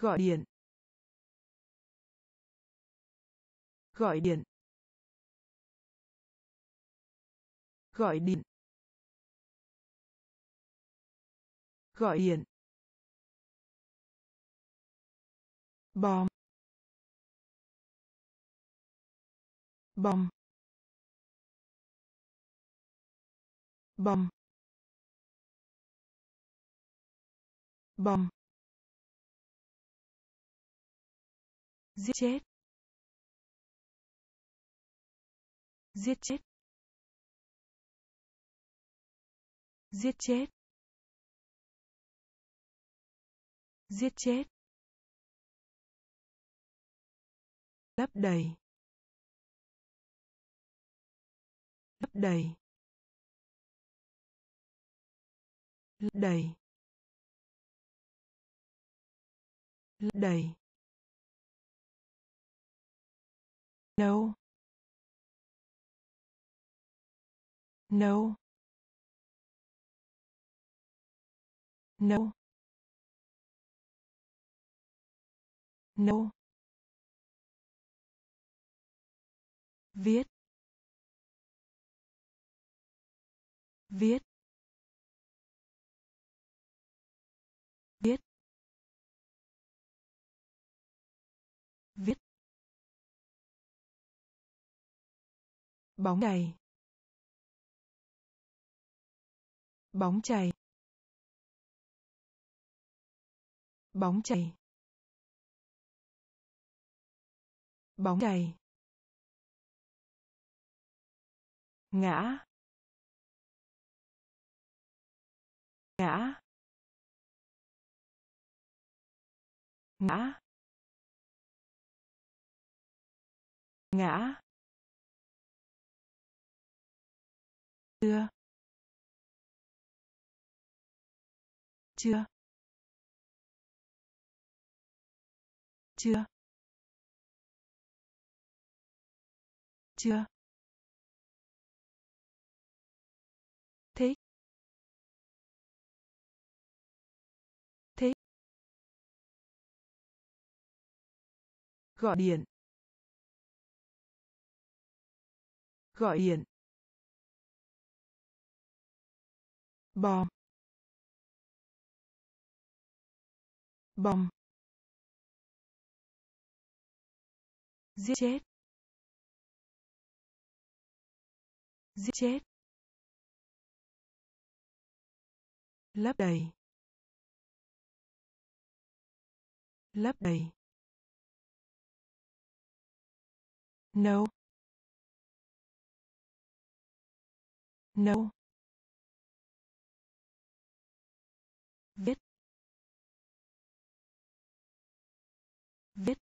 Gọi điện. Gọi điện. Gọi điện. Gọi điện. Bom. Bom. Bom. Bom. Giết chết. Giết chết. Giết chết. Giết chết. Lấp đầy. Lấp đầy. Lấp đầy. Lấp đầy. Nấu nấu nấu nấu viết viết. Viết. Bóng chày. Bóng chày. Bóng chày. Bóng chày. Ngã. Ngã. Ngã. Ngã. Chưa? Chưa. Chưa. Chưa. Thích. Thích. Gọi điện. Gọi điện. Bom. Bom. Giết chết. Giết chết. Lấp đầy. Lấp đầy. Nấu nấu viết. Viết.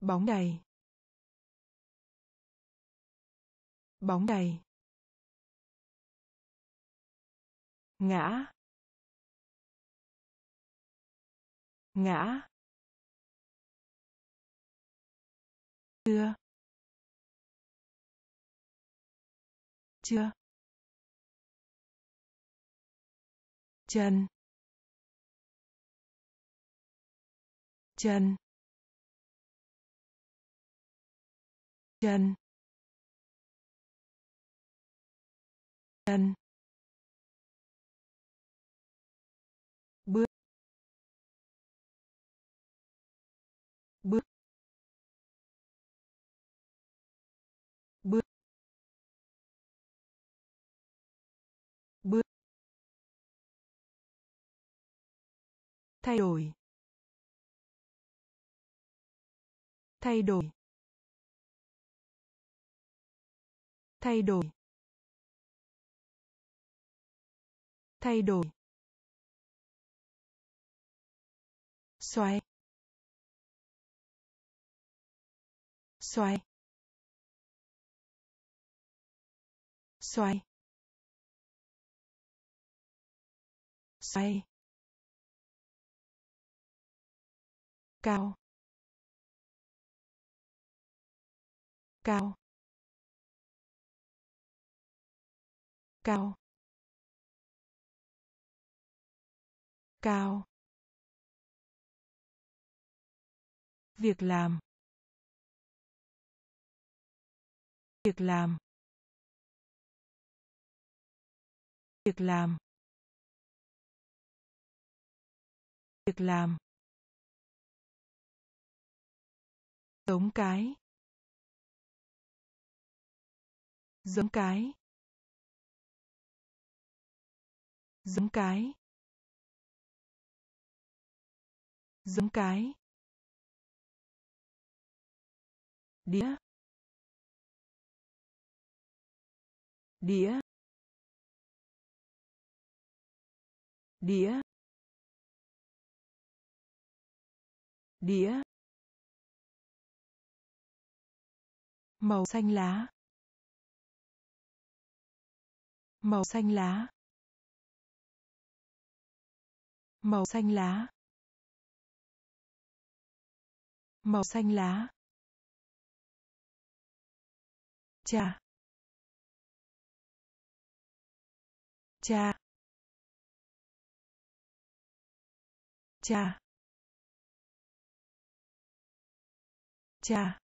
Bóng đầy. Bóng đầy. Ngã. Ngã. Chưa. Chưa. chân chân chân chân bước. Bước. Bước. Thay đổi. Thay đổi. Thay đổi. Thay đổi. Xoay. Xoay. Xoay. Xoay. Cao. Cao. Cao. Cao. Việc làm. Việc làm. Việc làm. Việc làm. Giống cái. Giống cái. Giống cái. Giống cái. Đĩa. Đĩa. Đĩa. Đĩa. Màu xanh lá. Màu xanh lá. Màu xanh lá. Màu xanh lá. Cha. Cha. Cha. Cha.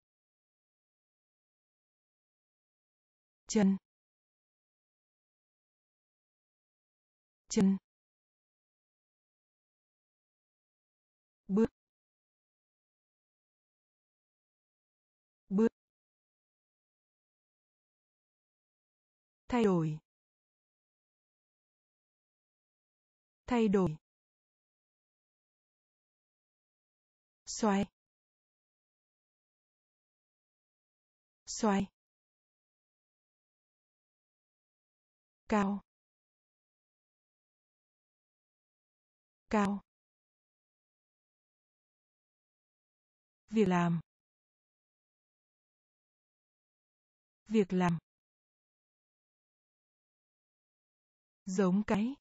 Chân. Chân. Bước. Bước. Thay đổi. Thay đổi. Xoay. Xoay. Cao. Cao. Việc làm. Việc làm. Giống cái.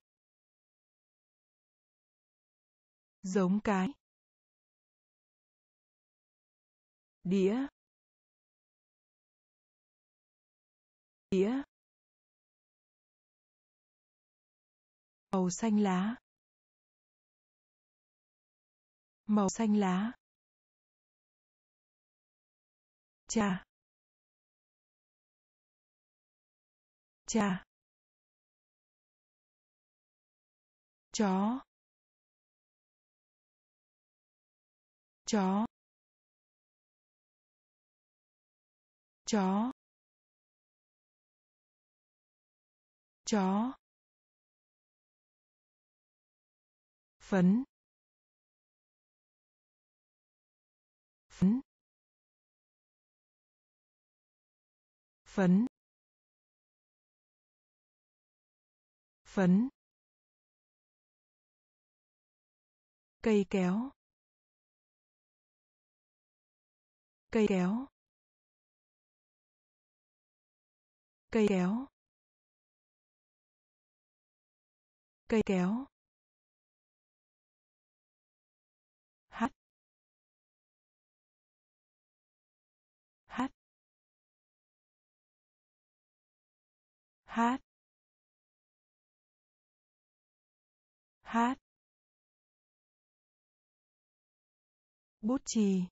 Giống cái. Đĩa. Đĩa. Màu xanh lá. Màu xanh lá. Cha. Cha. Chó. Chó. Chó. Chó. Phấn phấn phấn phấn cây kéo cây kéo cây kéo cây kéo hát. Hát. Bút chì.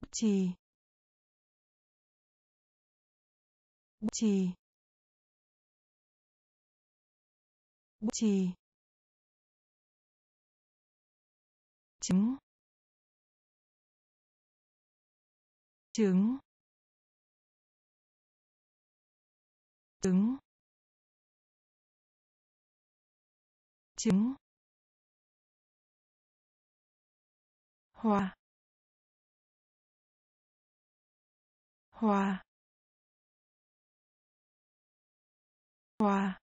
Bút chì. Bút chì. Bút chì. Trứng. Trứng. Ứng. Chứng. Hoa. Hoa. Hoa.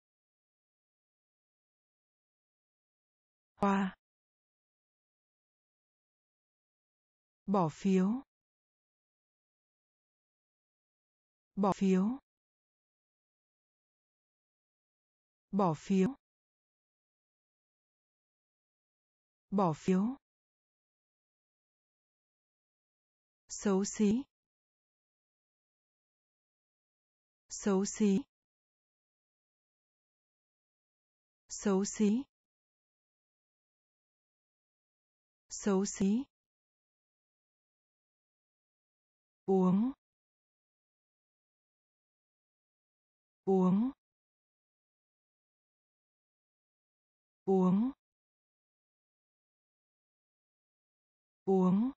Hoa. Bỏ phiếu. Bỏ phiếu. Bỏ phiếu bỏ phiếu xấu xí xấu xí xấu xí xấu xí uống uống uống. Uống.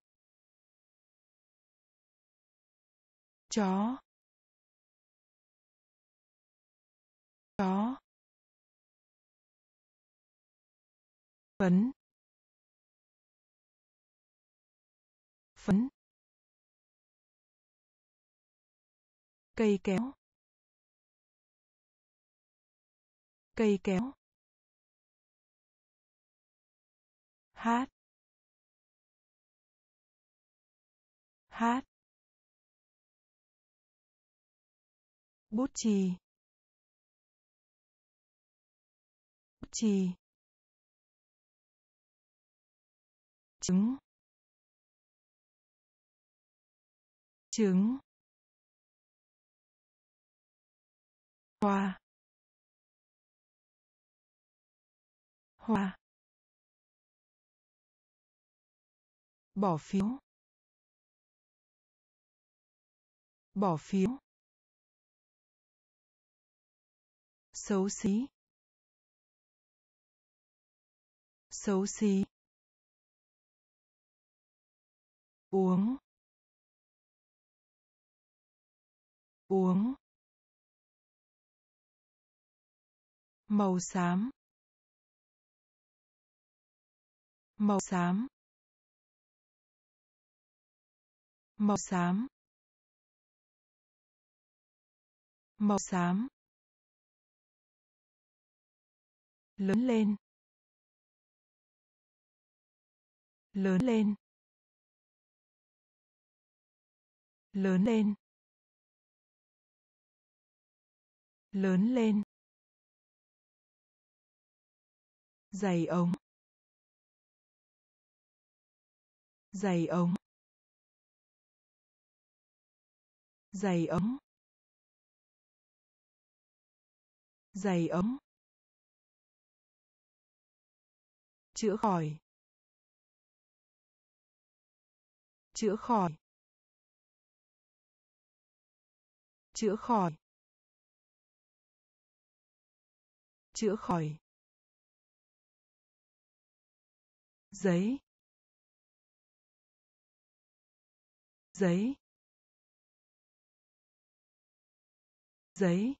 Chó. Chó. Phấn. Phấn. Cây kéo. Cây kéo. Hát. Hát. Bút chì. Bút chì. Trứng. Trứng. Hoa. Hoa. Bỏ phiếu. Bỏ phiếu. Xấu xí. Xấu xí. Uống. Uống. Màu xám. Màu xám. Màu xám. Màu xám. Lớn lên. Lớn lên. Lớn lên. Lớn lên. Giày ống. Giày ống. Giày ống giày ống chữa khỏi. Chữa khỏi. Chữa khỏi. Chữa khỏi. Giấy. Giấy. Giấy.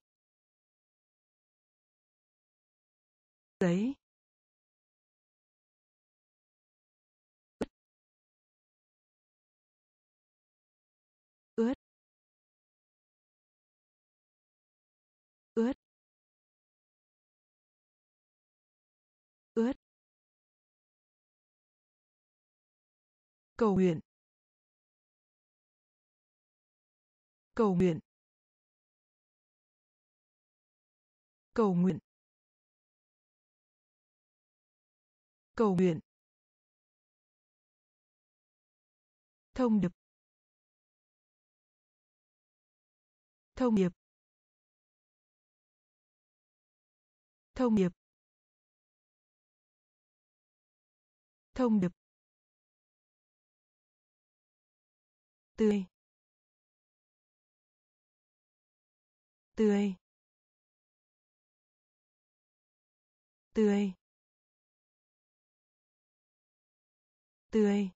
Giấy. Ướt. Ướt. Ướt. Cầu nguyện. Cầu nguyện. Cầu nguyện. Cầu nguyện. Thông điệp. Thông điệp thông điệp thông điệp. Tươi. Tươi. Tươi. Tươi.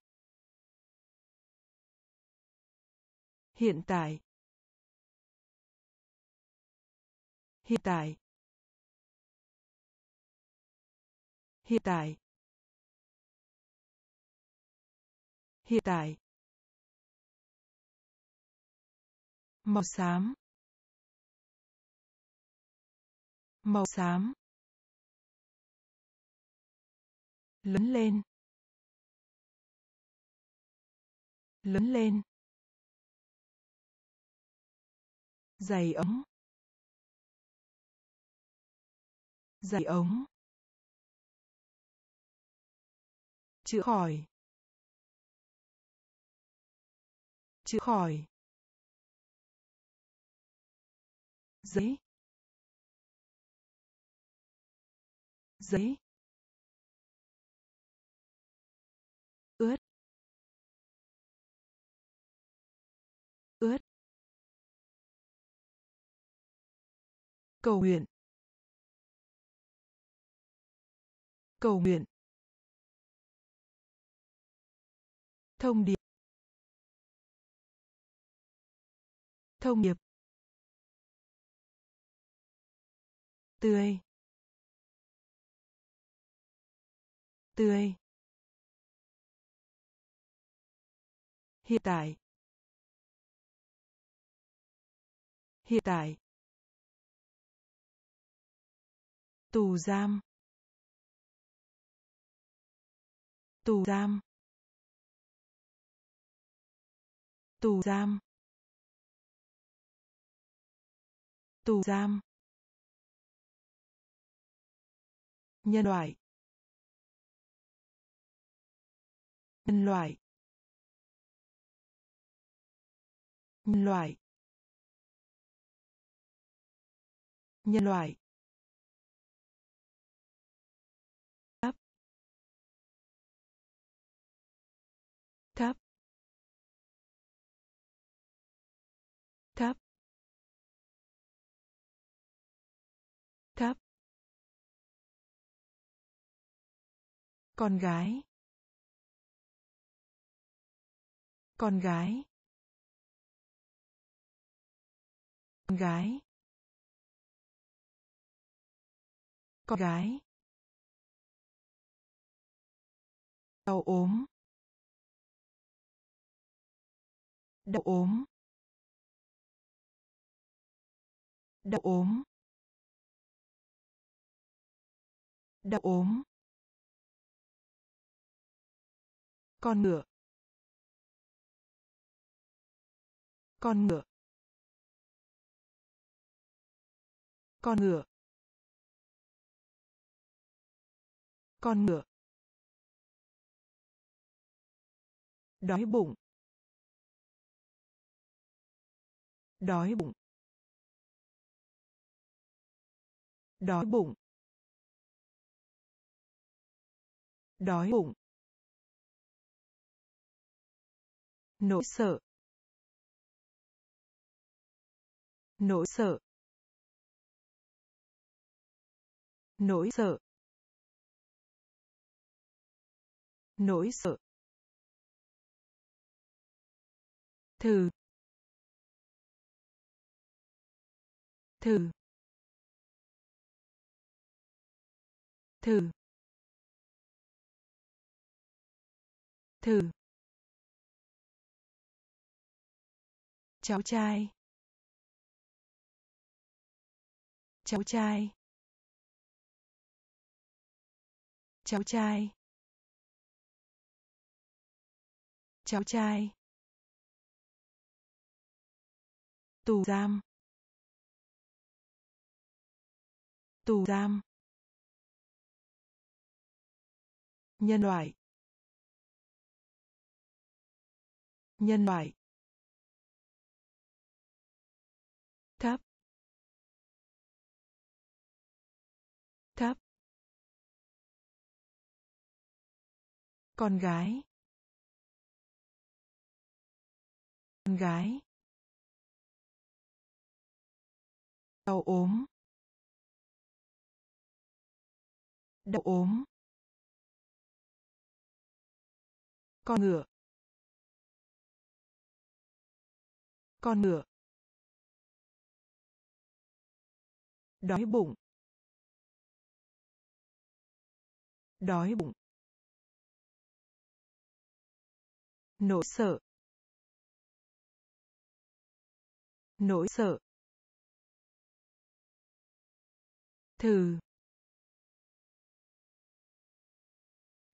Hiện tại. Hiện tại. Hiện tại. Hiện tại. Màu xám. Màu xám. Lớn lên. Lớn lên. Giày ống. Giày ống. Chữa khỏi. Chữa khỏi. Giấy. Giấy. Cầu nguyện. Cầu nguyện. Thông điệp. Thông điệp. Tươi. Tươi. Hiện tại. Hiện tại. Tù giam. Tù giam. Tù giam. Tù giam. Nhân loại. Nhân loại. Nhân loại. Nhân loại. Con gái. Con gái. Con gái. Con gái. Đau ốm. Đau ốm. Đau ốm. Đau ốm. Con ngựa. Con ngựa. Con ngựa. Con ngựa. Đói bụng. Đói bụng. Đói bụng. Đói bụng. Nỗi sợ. Nỗi sợ. Nỗi sợ. Nỗi sợ. Thử. Thử. Thử. Thử. Cháu trai. Cháu trai. Cháu trai. Cháu trai. Tù giam. Tù giam. Nhân loại. Nhân loại. Thấp thấp con gái. Con gái. Đau ốm. Đau ốm. Con ngựa. Con ngựa. Đói bụng. Đói bụng. Nỗi sợ. Nỗi sợ. Thử.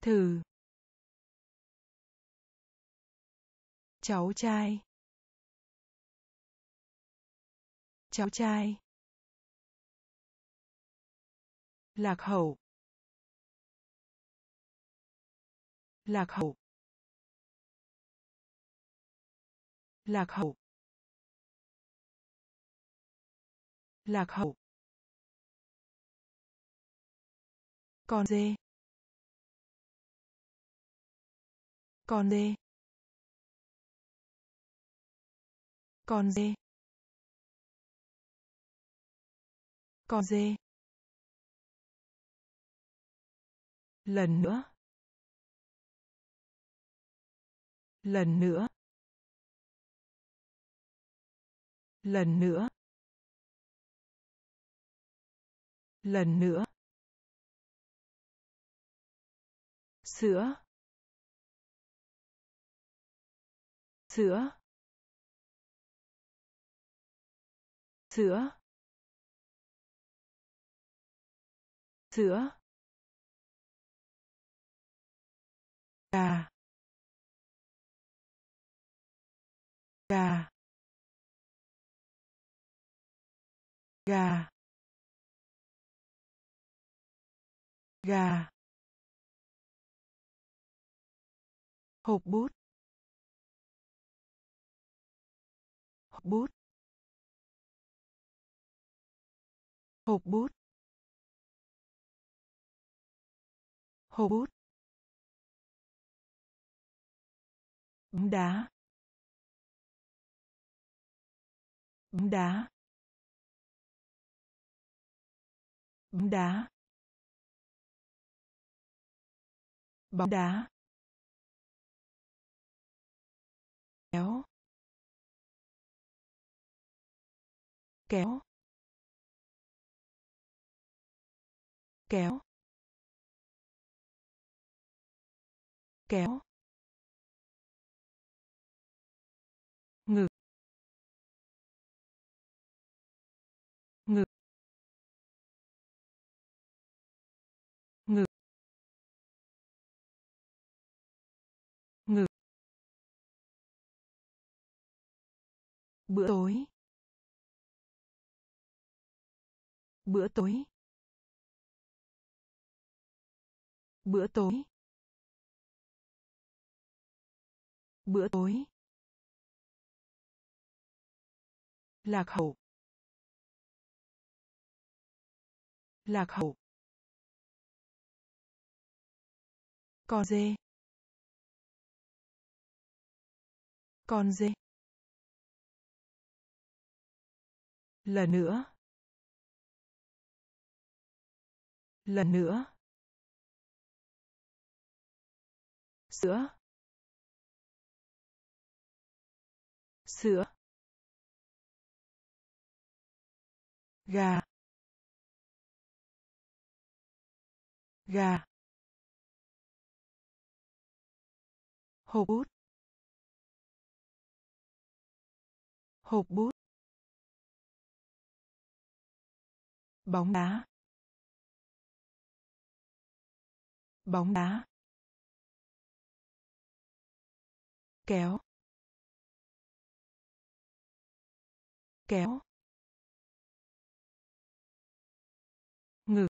Thử. Cháu trai. Cháu trai. Lạc hậu. Lạc hậu. Lạc hậu. Lạc hậu. Con dê. Con dê. Con dê. Con dê. Lần nữa. Lần nữa. Lần nữa. Lần nữa. Sữa. Sữa. Sữa. Sữa. Gà. Gà. Gà. Gà. Hộp bút. Hộp bút. Hộp bút. Hộp bút. Bóng đá. Bóng đá. Bóng đá. Bóng đá. Kéo. Kéo. Kéo. Kéo. Bữa tối. Bữa tối. Bữa tối. Bữa tối. Lạc hậu. Lạc hậu. Con dê. Con dê. Lần nữa. Lần nữa. Sữa. Sữa. Gà. Gà. Hộp bút. Hộp bút. Bóng đá. Bóng đá. Kéo. Kéo. Ngực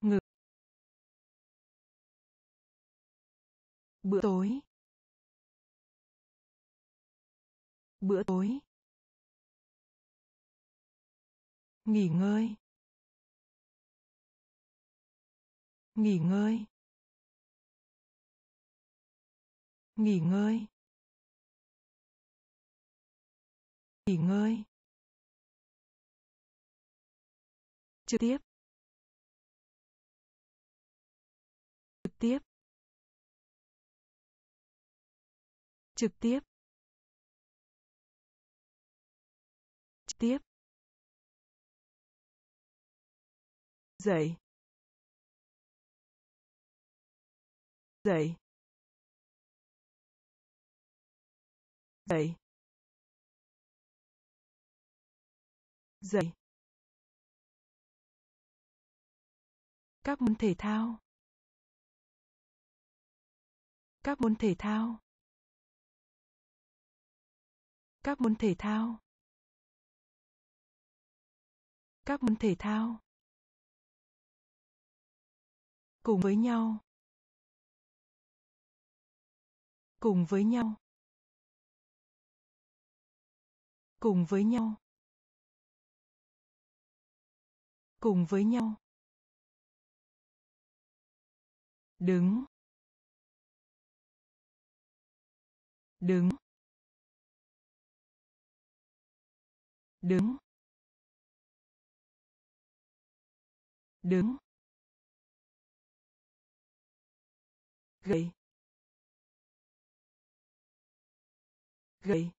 ngực bữa tối. Bữa tối. Nghỉ ngơi. Nghỉ ngơi. Nghỉ ngơi. Nghỉ ngơi. Trực tiếp. Trực tiếp. Trực tiếp. Trực tiếp. Dậy. Dậy. Dậy. Dậy. Các môn thể thao. Các môn thể thao. Các môn thể thao. Các môn thể thao cùng với nhau. Cùng với nhau. Cùng với nhau. Cùng với nhau. Đứng. Đứng. Đứng. Đứng. Gậy gậy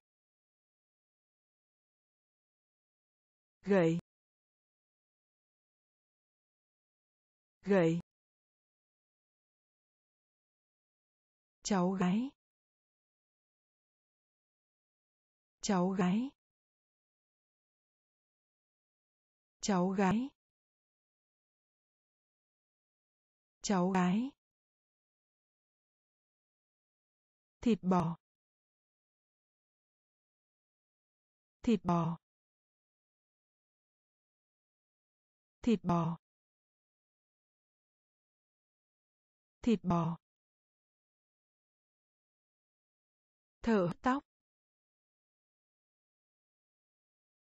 gậy gậy cháu gái. Cháu gái. Cháu gái. Cháu gái. Thịt bò. Thịt bò. Thịt bò. Thịt bò. Thở tóc.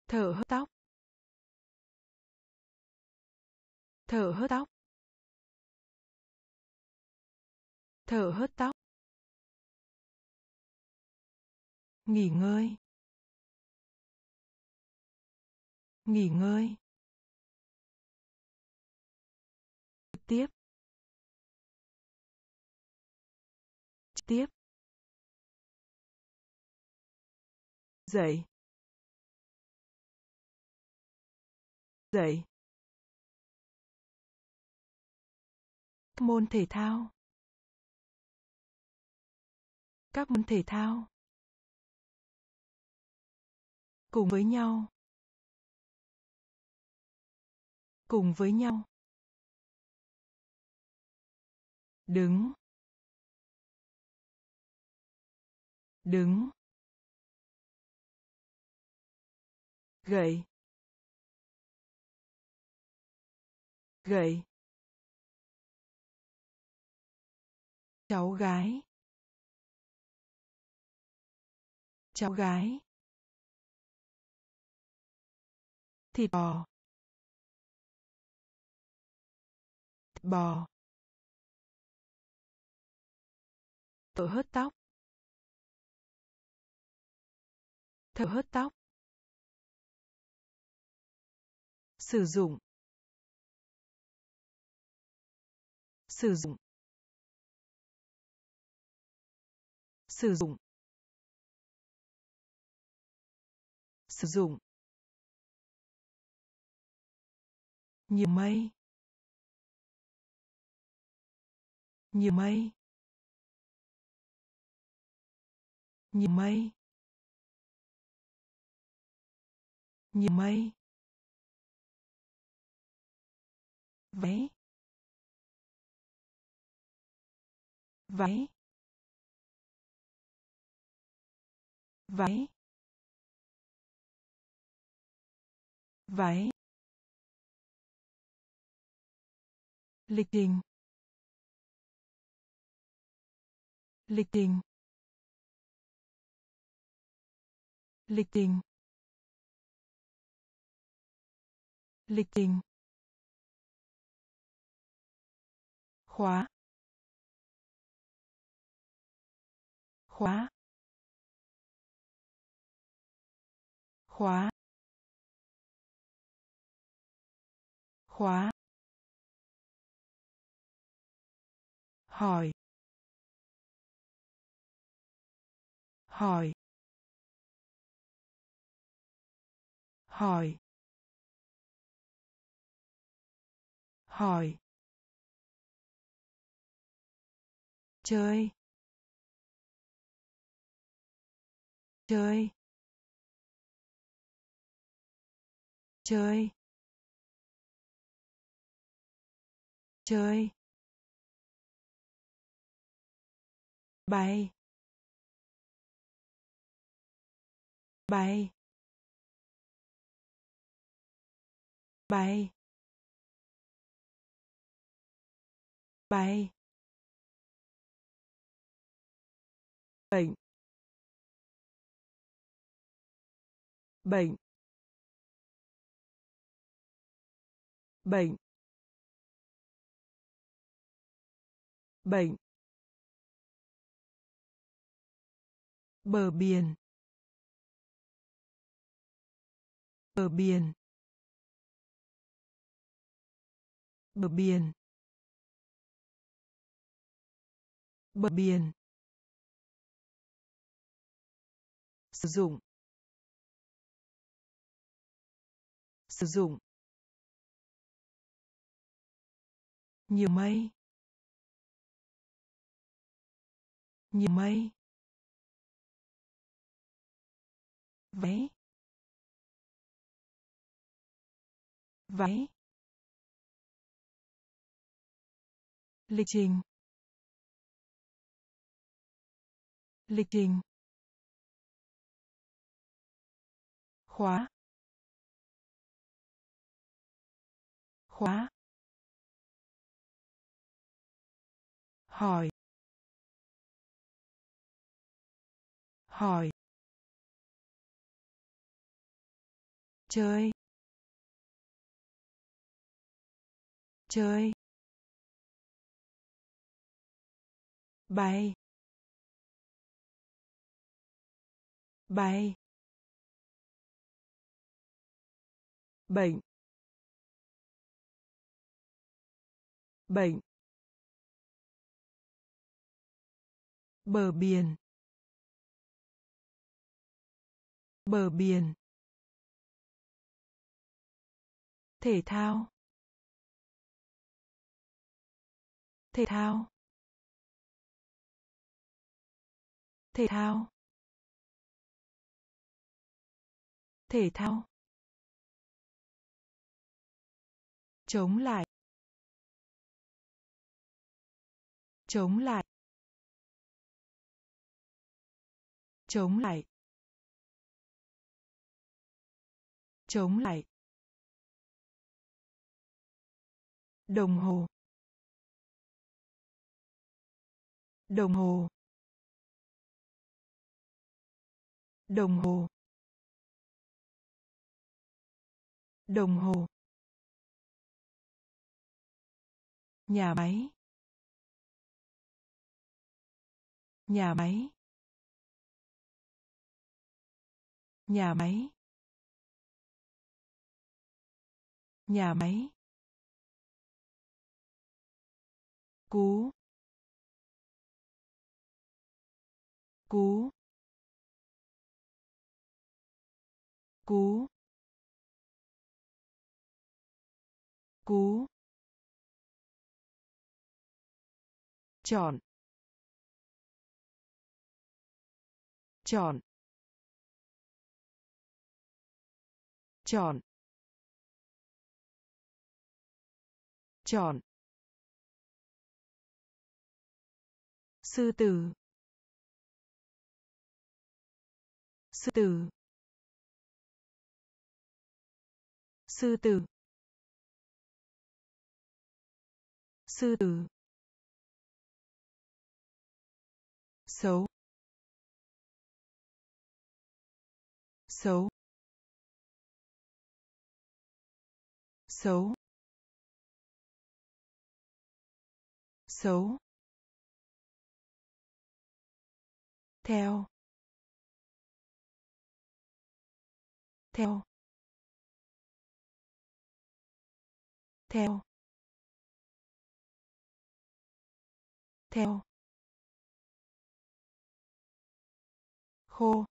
Thở tóc. Thở hớt tóc. Thở hớt tóc. Nghỉ ngơi. Nghỉ ngơi. Trực tiếp. Trực tiếp. Dậy. Dậy. Môn thể thao. Các môn thể thao cùng với nhau. Cùng với nhau. Đứng. Đứng. Gậy. Gậy. Cháu gái. Cháu gái. Thịt bò. Thịt bò. Thở hớt tóc. Thở hớt tóc. Sử dụng. Sử dụng. Sử dụng. Sử dụng. Nhiều mây. Nhiều mây. Nhiều mây. Nhiều mây. Váy váy váy váy lịch trình. Lịch trình. Lịch trình. Lịch trình. Khóa. Khóa. Khóa. Khóa. Hỏi. Hỏi. Hỏi. Hỏi. Chơi. Chơi. Chơi. Chơi. Bay. Bay. Bay. Bay. Bệnh. Bệnh. Bệnh. Bệnh. Bờ biển. Bờ biển. Bờ biển. Bờ biển. Sử dụng. Sử dụng. Nhiều mây. Nhiều mây. Váy váy lịch trình. Lịch trình. Khóa. Khóa. Hỏi. Hỏi. Chơi. Chơi. Bay. Bay. Bệnh. Bệnh. Bờ biển. Bờ biển. Thể thao. Thể thao. Thể thao. Thể thao. Chống lại. Chống lại. Chống lại. Chống lại. Đồng hồ. Đồng hồ. Đồng hồ. Đồng hồ. Nhà máy. Nhà máy. Nhà máy. Nhà máy. Cú. Cú. Cú. Cú. Chọn. Chọn. Chọn. Chọn. Sư tử. Sư tử. Sư tử. Sư tử. Xấu. Xấu. Xấu. Xấu. Theo. Theo. Theo. Theo. Khô.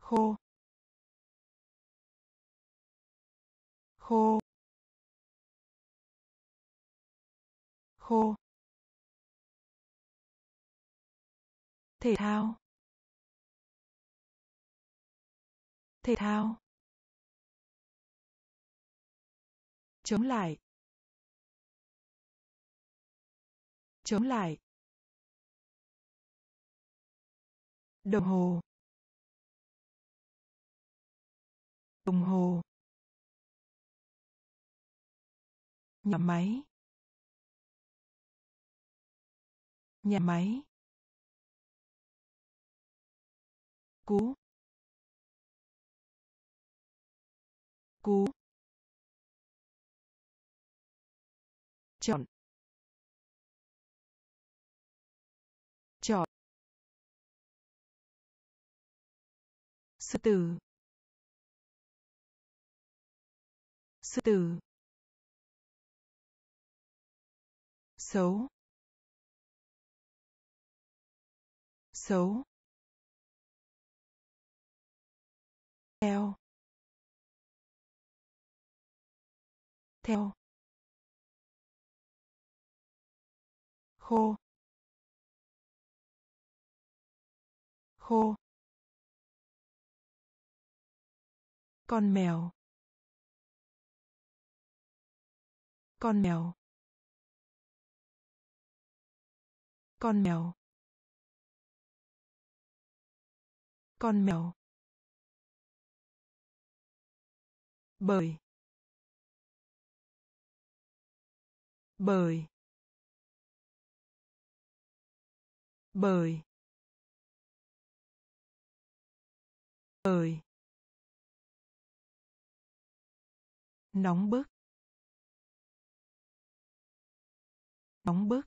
Khô. Khô. Khô. Thể thao. Thể thao. Chống lại. Chống lại. Đồng hồ. Đồng hồ. Nhà máy. Nhà máy. Cú. Cú. Chọn. Chọn. Sư tử. Sư tử. Xấu. Xấu. Theo. Theo. Khô. Khô. Con mèo. Con mèo. Con mèo. Con mèo. Bởi. Bởi. Bởi. Bởi. Nóng bức. Nóng bức.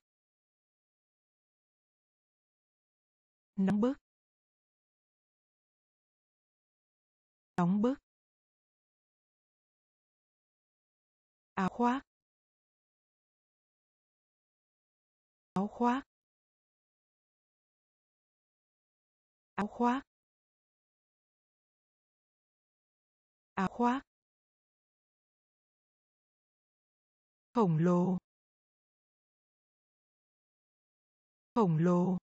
Nóng bức. Nóng bức. Áo khoác. Áo khoác. Áo khoác. Áo khoác. Khổng lồ. Khổng lồ.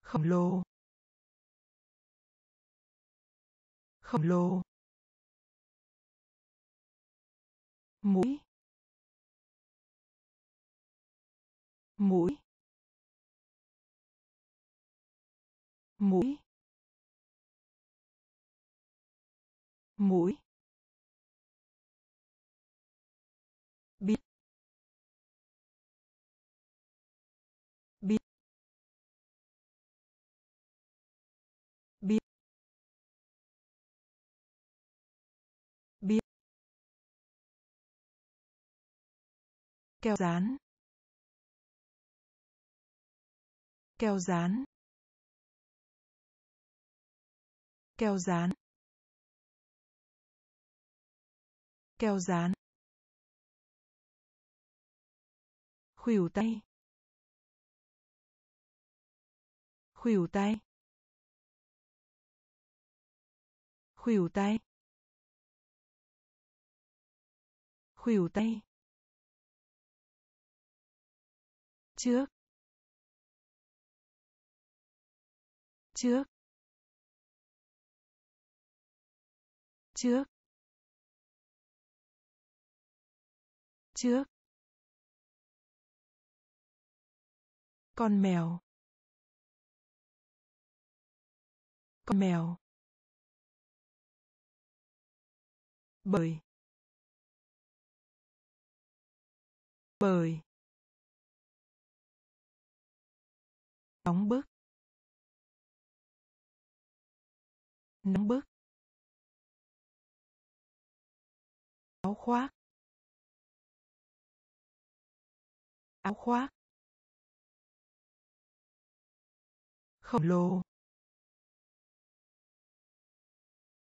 Khổng lồ. Khổng lồ. Mũi mũi mũi mũi. Keo dán keo dán keo dán keo dán khuỷu tay. Khuỷu tay. Khuỷu tay. Khuỷu tay. Trước trước trước trước. Con mèo. Con mèo. Bởi bởi nóng bức. Nóng bức. Áo khoác. Áo khoác. Khổng lồ.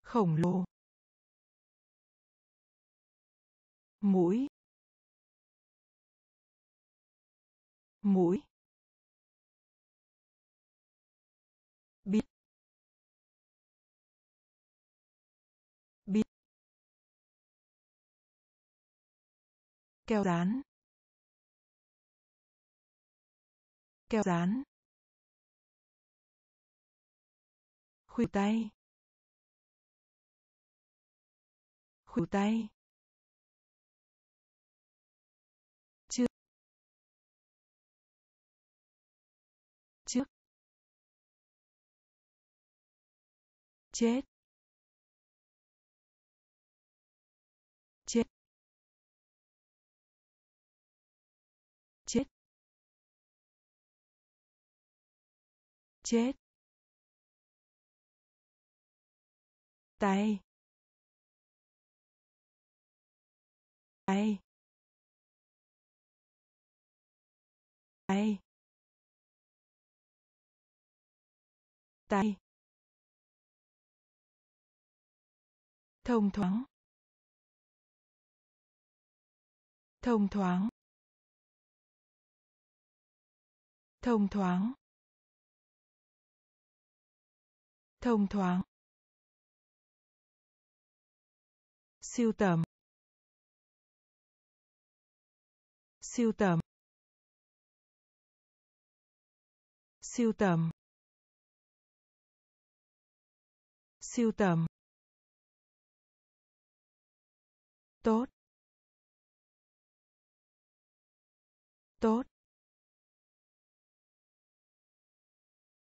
Khổng lồ. Mũi. Mũi. Keo dán keo dán khuỷu tay. Khuỷu tay. Trước. Trước. Chết. Chết. Tay. Tay. Tay. Tay. Thông thoáng. Thông thoáng. Thông thoáng. Thông thoáng. Siêu tầm. Siêu tầm. Siêu tầm. Siêu tầm. Tốt. Tốt.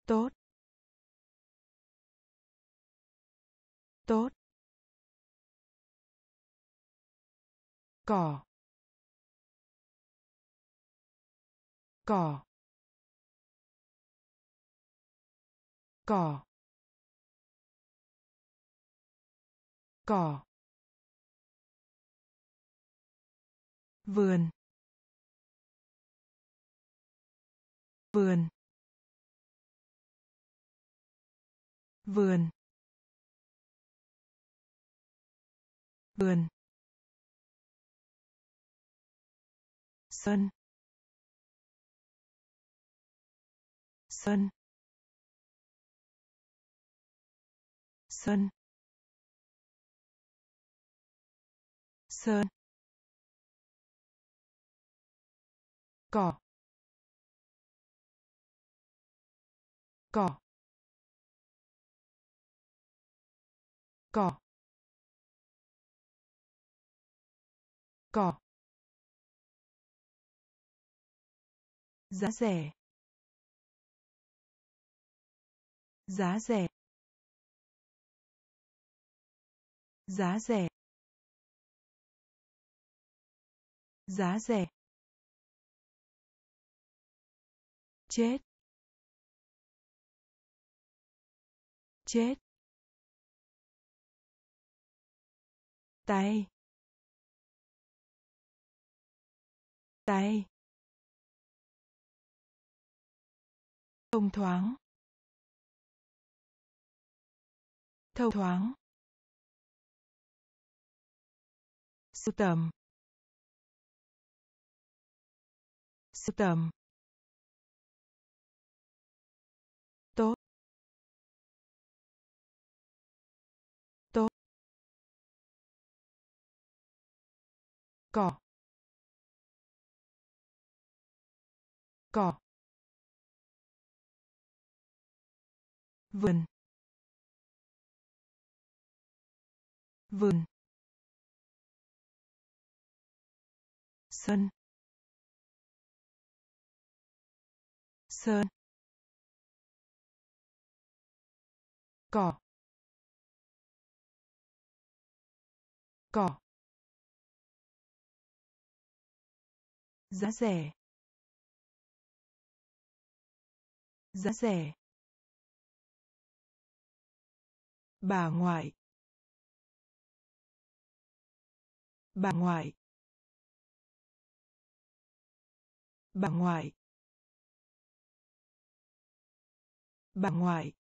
Tốt. Tốt. Cỏ. Cỏ. Cỏ. Cỏ. Vườn. Vườn. Vườn. Vườn. Sân sân sân sơn. Cỏ. Cỏ. Cỏ. Cỏ giá rẻ. Giá rẻ. Giá rẻ. Giá rẻ. Chết. Chết. Tay. Tay. Thông thoáng. Thông thoáng. Sưu tầm. Sưu tầm. Tốt. Tốt. Cỏ cỏ vườn. Vườn. Sân sơn. Cỏ cỏ giá rẻ. Giá rẻ. Bà ngoại. Bà ngoại. Bà ngoại. Bà ngoại.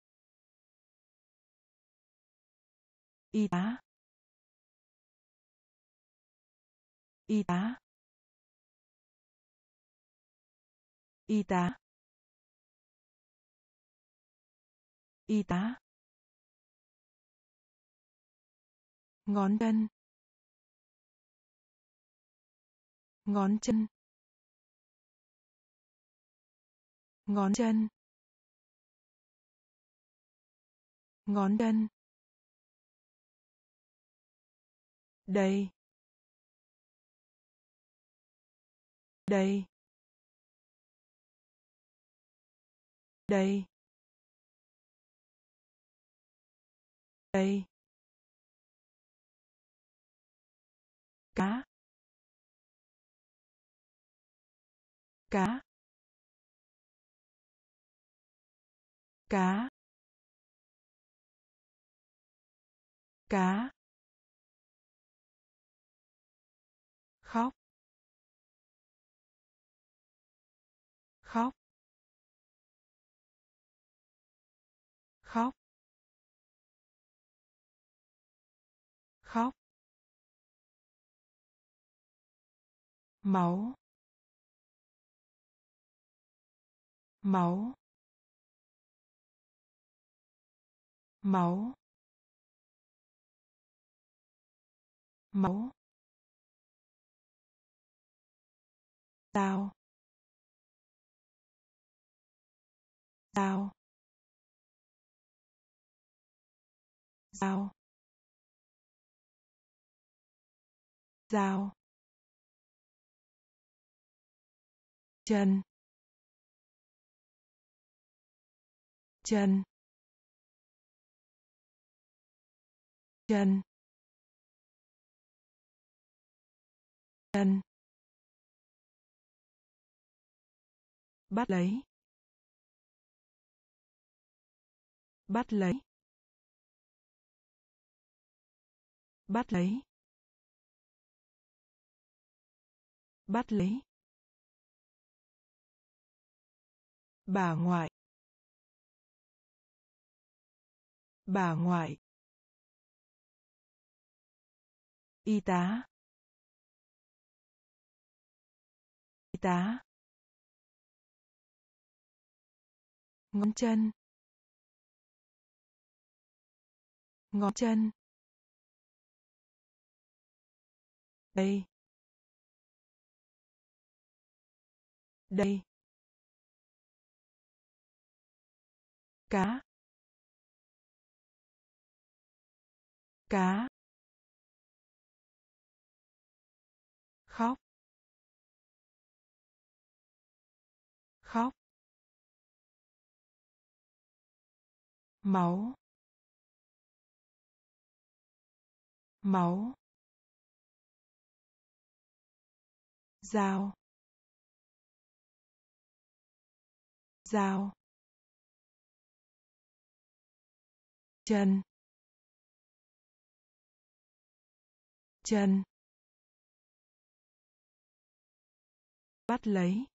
Y tá. Y tá. Y tá. Y tá. Ngón chân. Ngón chân. Ngón chân. Ngón chân. Đây. Đây. Đây. Đây cá. Cá. Cá. Cá. Máu. Máu. Máu. Máu. Dao dao dao dao chân. Chân. Chân. Chân. Bắt lấy. Bắt lấy. Bắt lấy. Bắt lấy. Bà ngoại. Bà ngoại. Y tá. Y tá. Ngón chân. Ngón chân. Đây. Đây. Cá. Cá. Khóc. Khóc. Máu. Máu. Dao. Dao. Chân chân bắt lấy.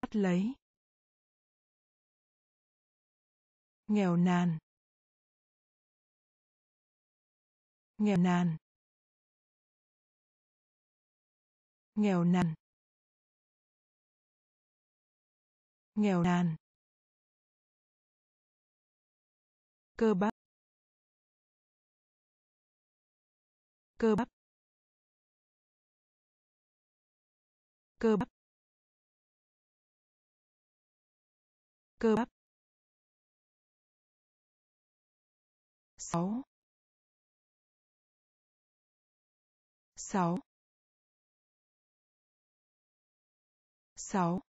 Bắt lấy. Nghèo nàn. Nghèo nàn. Nghèo nàn. Nghèo nàn. Cơ bắp. Cơ bắp. Cơ bắp. Cơ bắp. Sáu. Sáu. Sáu.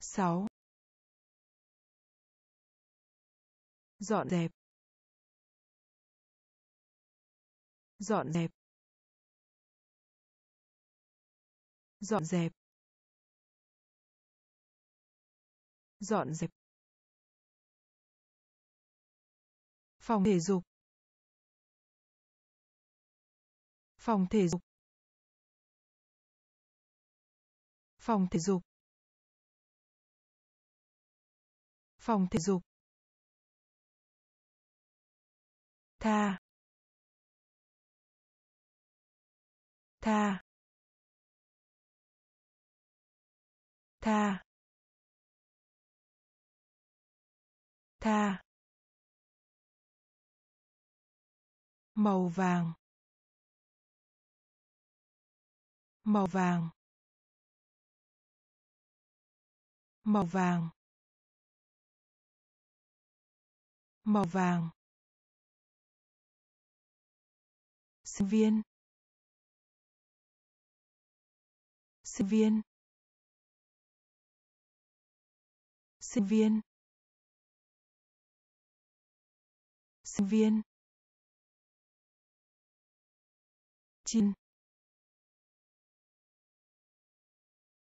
Sáu. Dọn dẹp dọn dẹp dọn dẹp. Dọn dẹp. Phòng thể dục. Phòng thể dục. Phòng thể dục. Phòng thể dục. Tha. Tha. Tha. Tha. Màu vàng. Màu vàng. Màu vàng. Màu vàng. Sinh viên. Sinh viên. Sinh viên. Sinh viên. Chiên.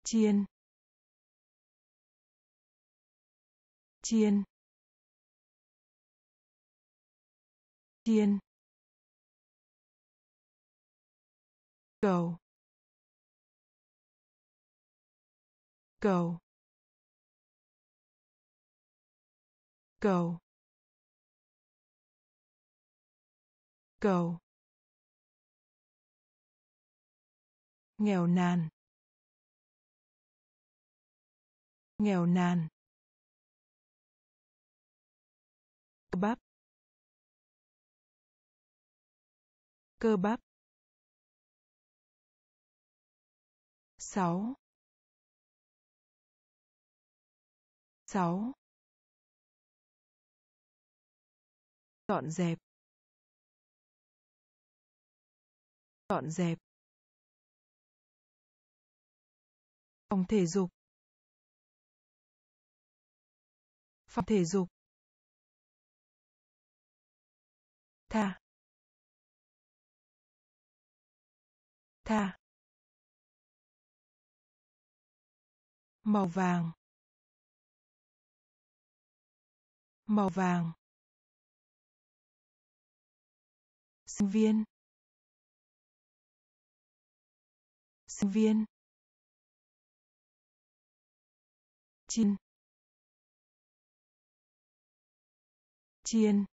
Chiên. Chiên. Chiên. Cầu cầu cầu cầu nghèo nàn. Nghèo nàn. Cơ bắp. Cơ bắp. Sáu. Sáu. Dọn dẹp. Dọn dẹp. Phòng thể dục. Phòng thể dục. Tha. Tha. Màu vàng. Màu vàng. Sinh viên. Sinh viên. Chiên. Chiên.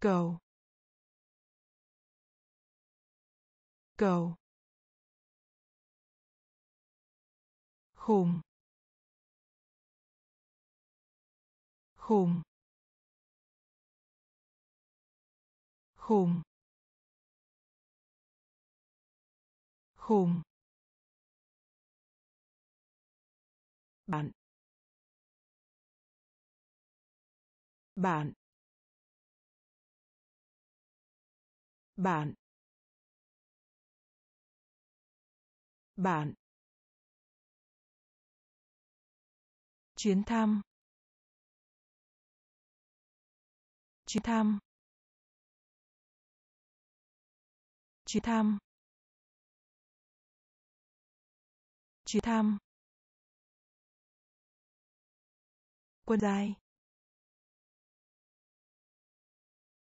Cầu. Cầu. Khùng. Khùng. Khùng. Khùng. Bạn. Bạn. Bạn. Bạn. Chuyến thăm. Chuyến thăm. Chuyến thăm. Chuyến thăm. Quân dài.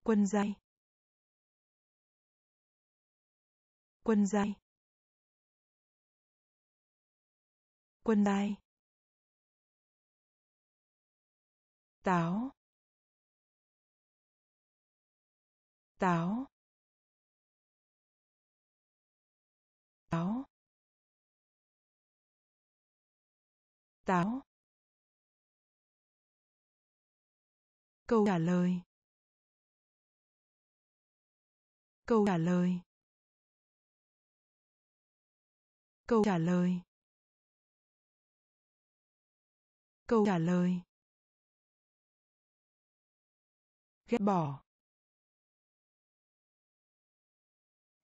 Quân dài. Quân dài. Quân dài. Táo. Táo. Táo. Táo. Câu trả lời. Câu trả lời. Câu trả lời. Câu trả lời. Ghét bỏ.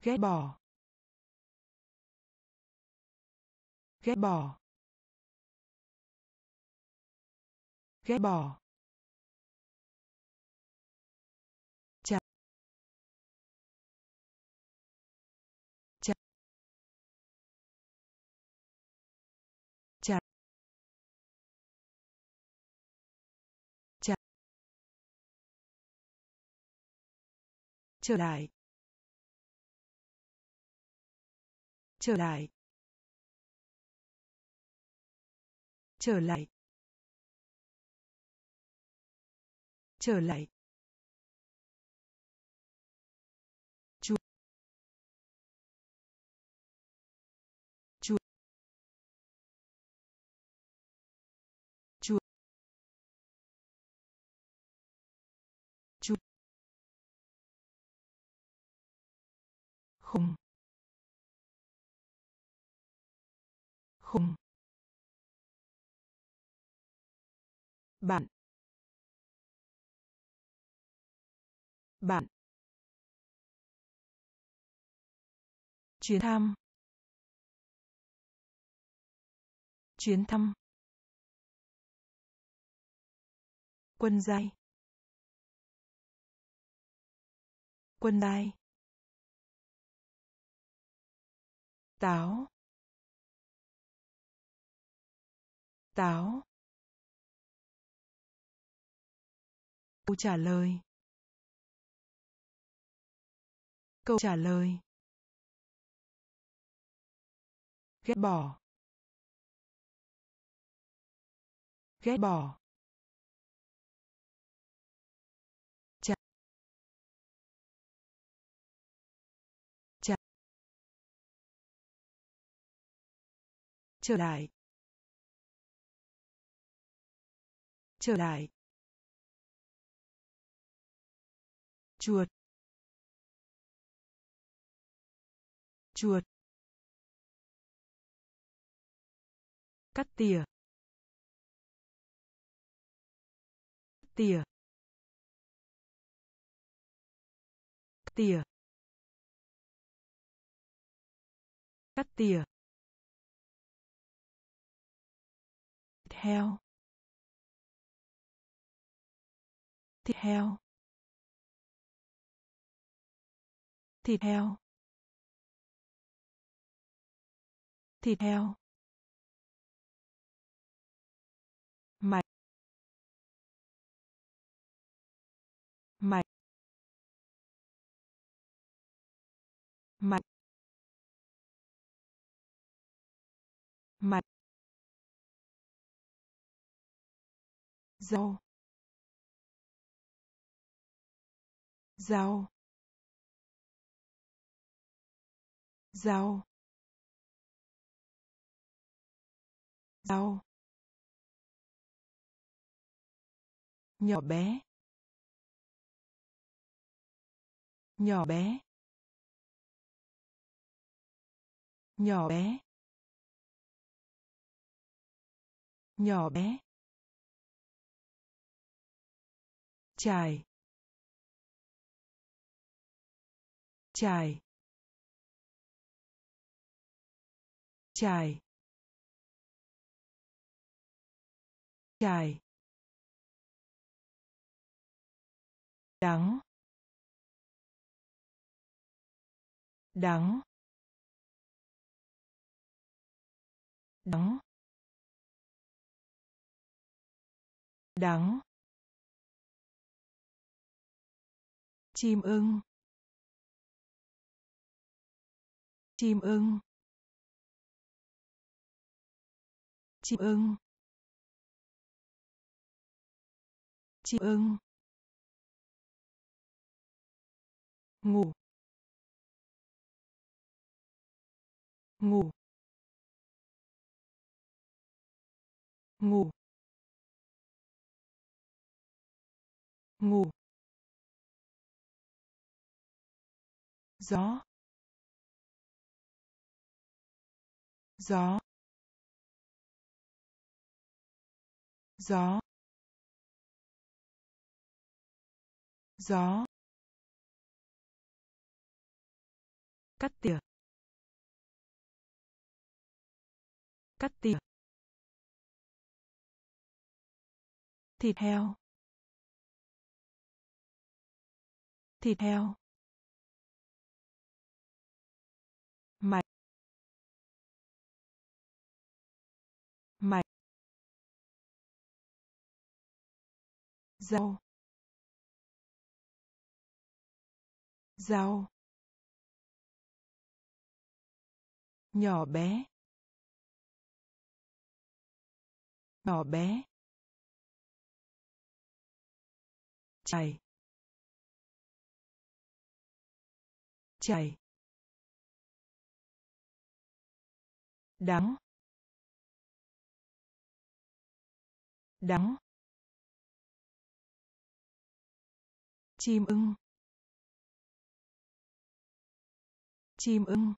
Ghét bỏ. Ghét bỏ. Ghét bỏ. Trở lại. Trở lại. Trở lại. Trở lại. Khung, khung, bạn. Bạn. Chuyến thăm. Chuyến thăm. Quân giai. Quân giai. Táo. Táo. Câu trả lời. Câu trả lời. Ghét bỏ. Ghét bỏ. Trở lại. Trở lại. Chuột. Chuột. Cắt tỉa. Tỉa. Tỉa. Cắt tỉa. Theo. Thịt heo thịt heo thịt heo mạch mạch mạch mạch rau rau rau rau nhỏ bé. Nhỏ bé. Nhỏ bé. Nhỏ bé. Trải trải trải trải đắng. Đắng. Đắng. Đắng. Chim ưng. Chim ưng. Chim ưng. Chim ưng. Ngủ. Ngủ. Ngủ. Ngủ. Gió. Gió. Gió. Gió. Cắt tỉa. Cắt tỉa. Thịt heo. Thịt heo. Mạch mạch rau rau nhỏ bé. Nhỏ bé. Chảy chảy đắng đắng chim ưng. Chim ưng.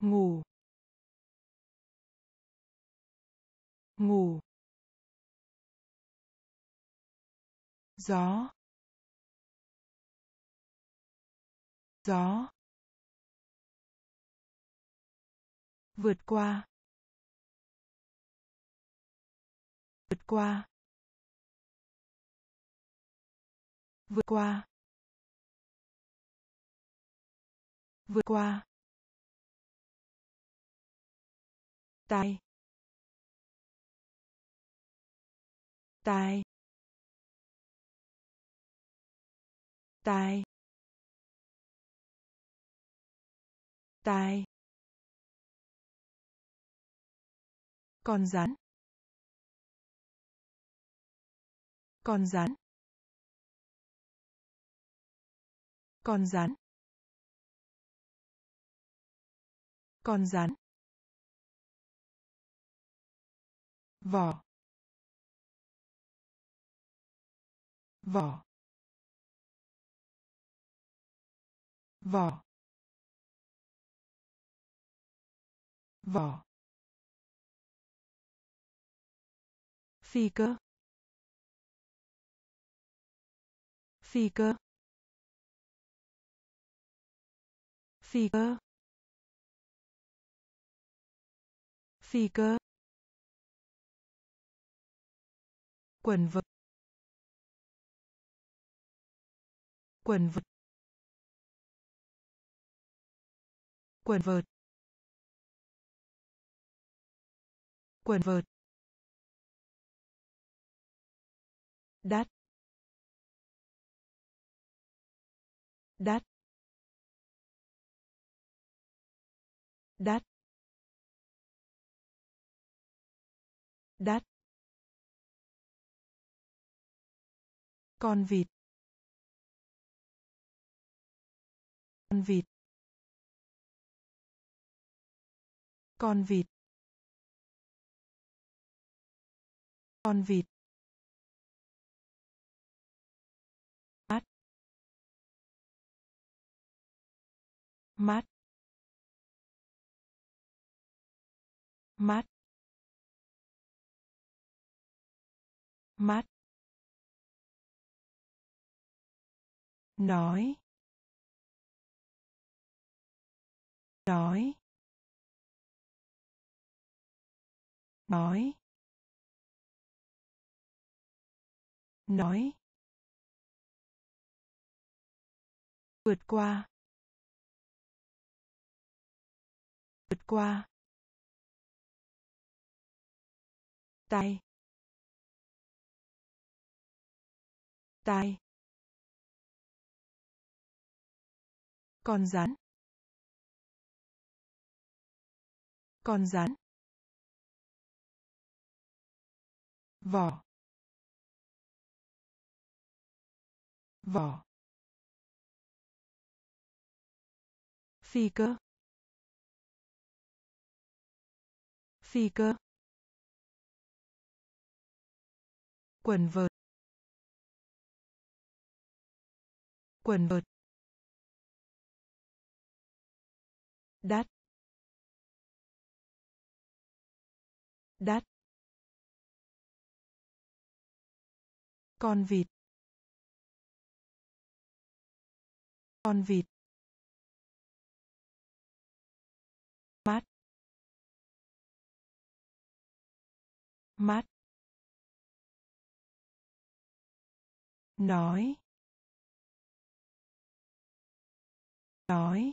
Ngủ. Ngủ. Gió. Gió. Vượt qua. Vượt qua. Vượt qua. Vượt qua. Tai tai tai tai con rắn. Con rắn. Con rắn. Con rắn. Vỏ. Vỏ. Vỏ. Vỏ. Phi cơ. Phi cơ. Phi cơ. Phi cơ. Quần vợt. Quần vợt. Quần vợt. Quần vợt. Đắt. Đắt. Đắt. Đắt. Con vịt. Con vịt. Con vịt. Con vịt. Mắt mắt mắt nói nói nói nói vượt qua. Vượt qua. Tay. Tay. Con rắn. Con rắn. Vỏ. Vỏ. Phi cơ. Phi cơ. Quần vợt. Quần vợt. Đắt. Đắt. Con vịt. Con vịt. Mắt nói nói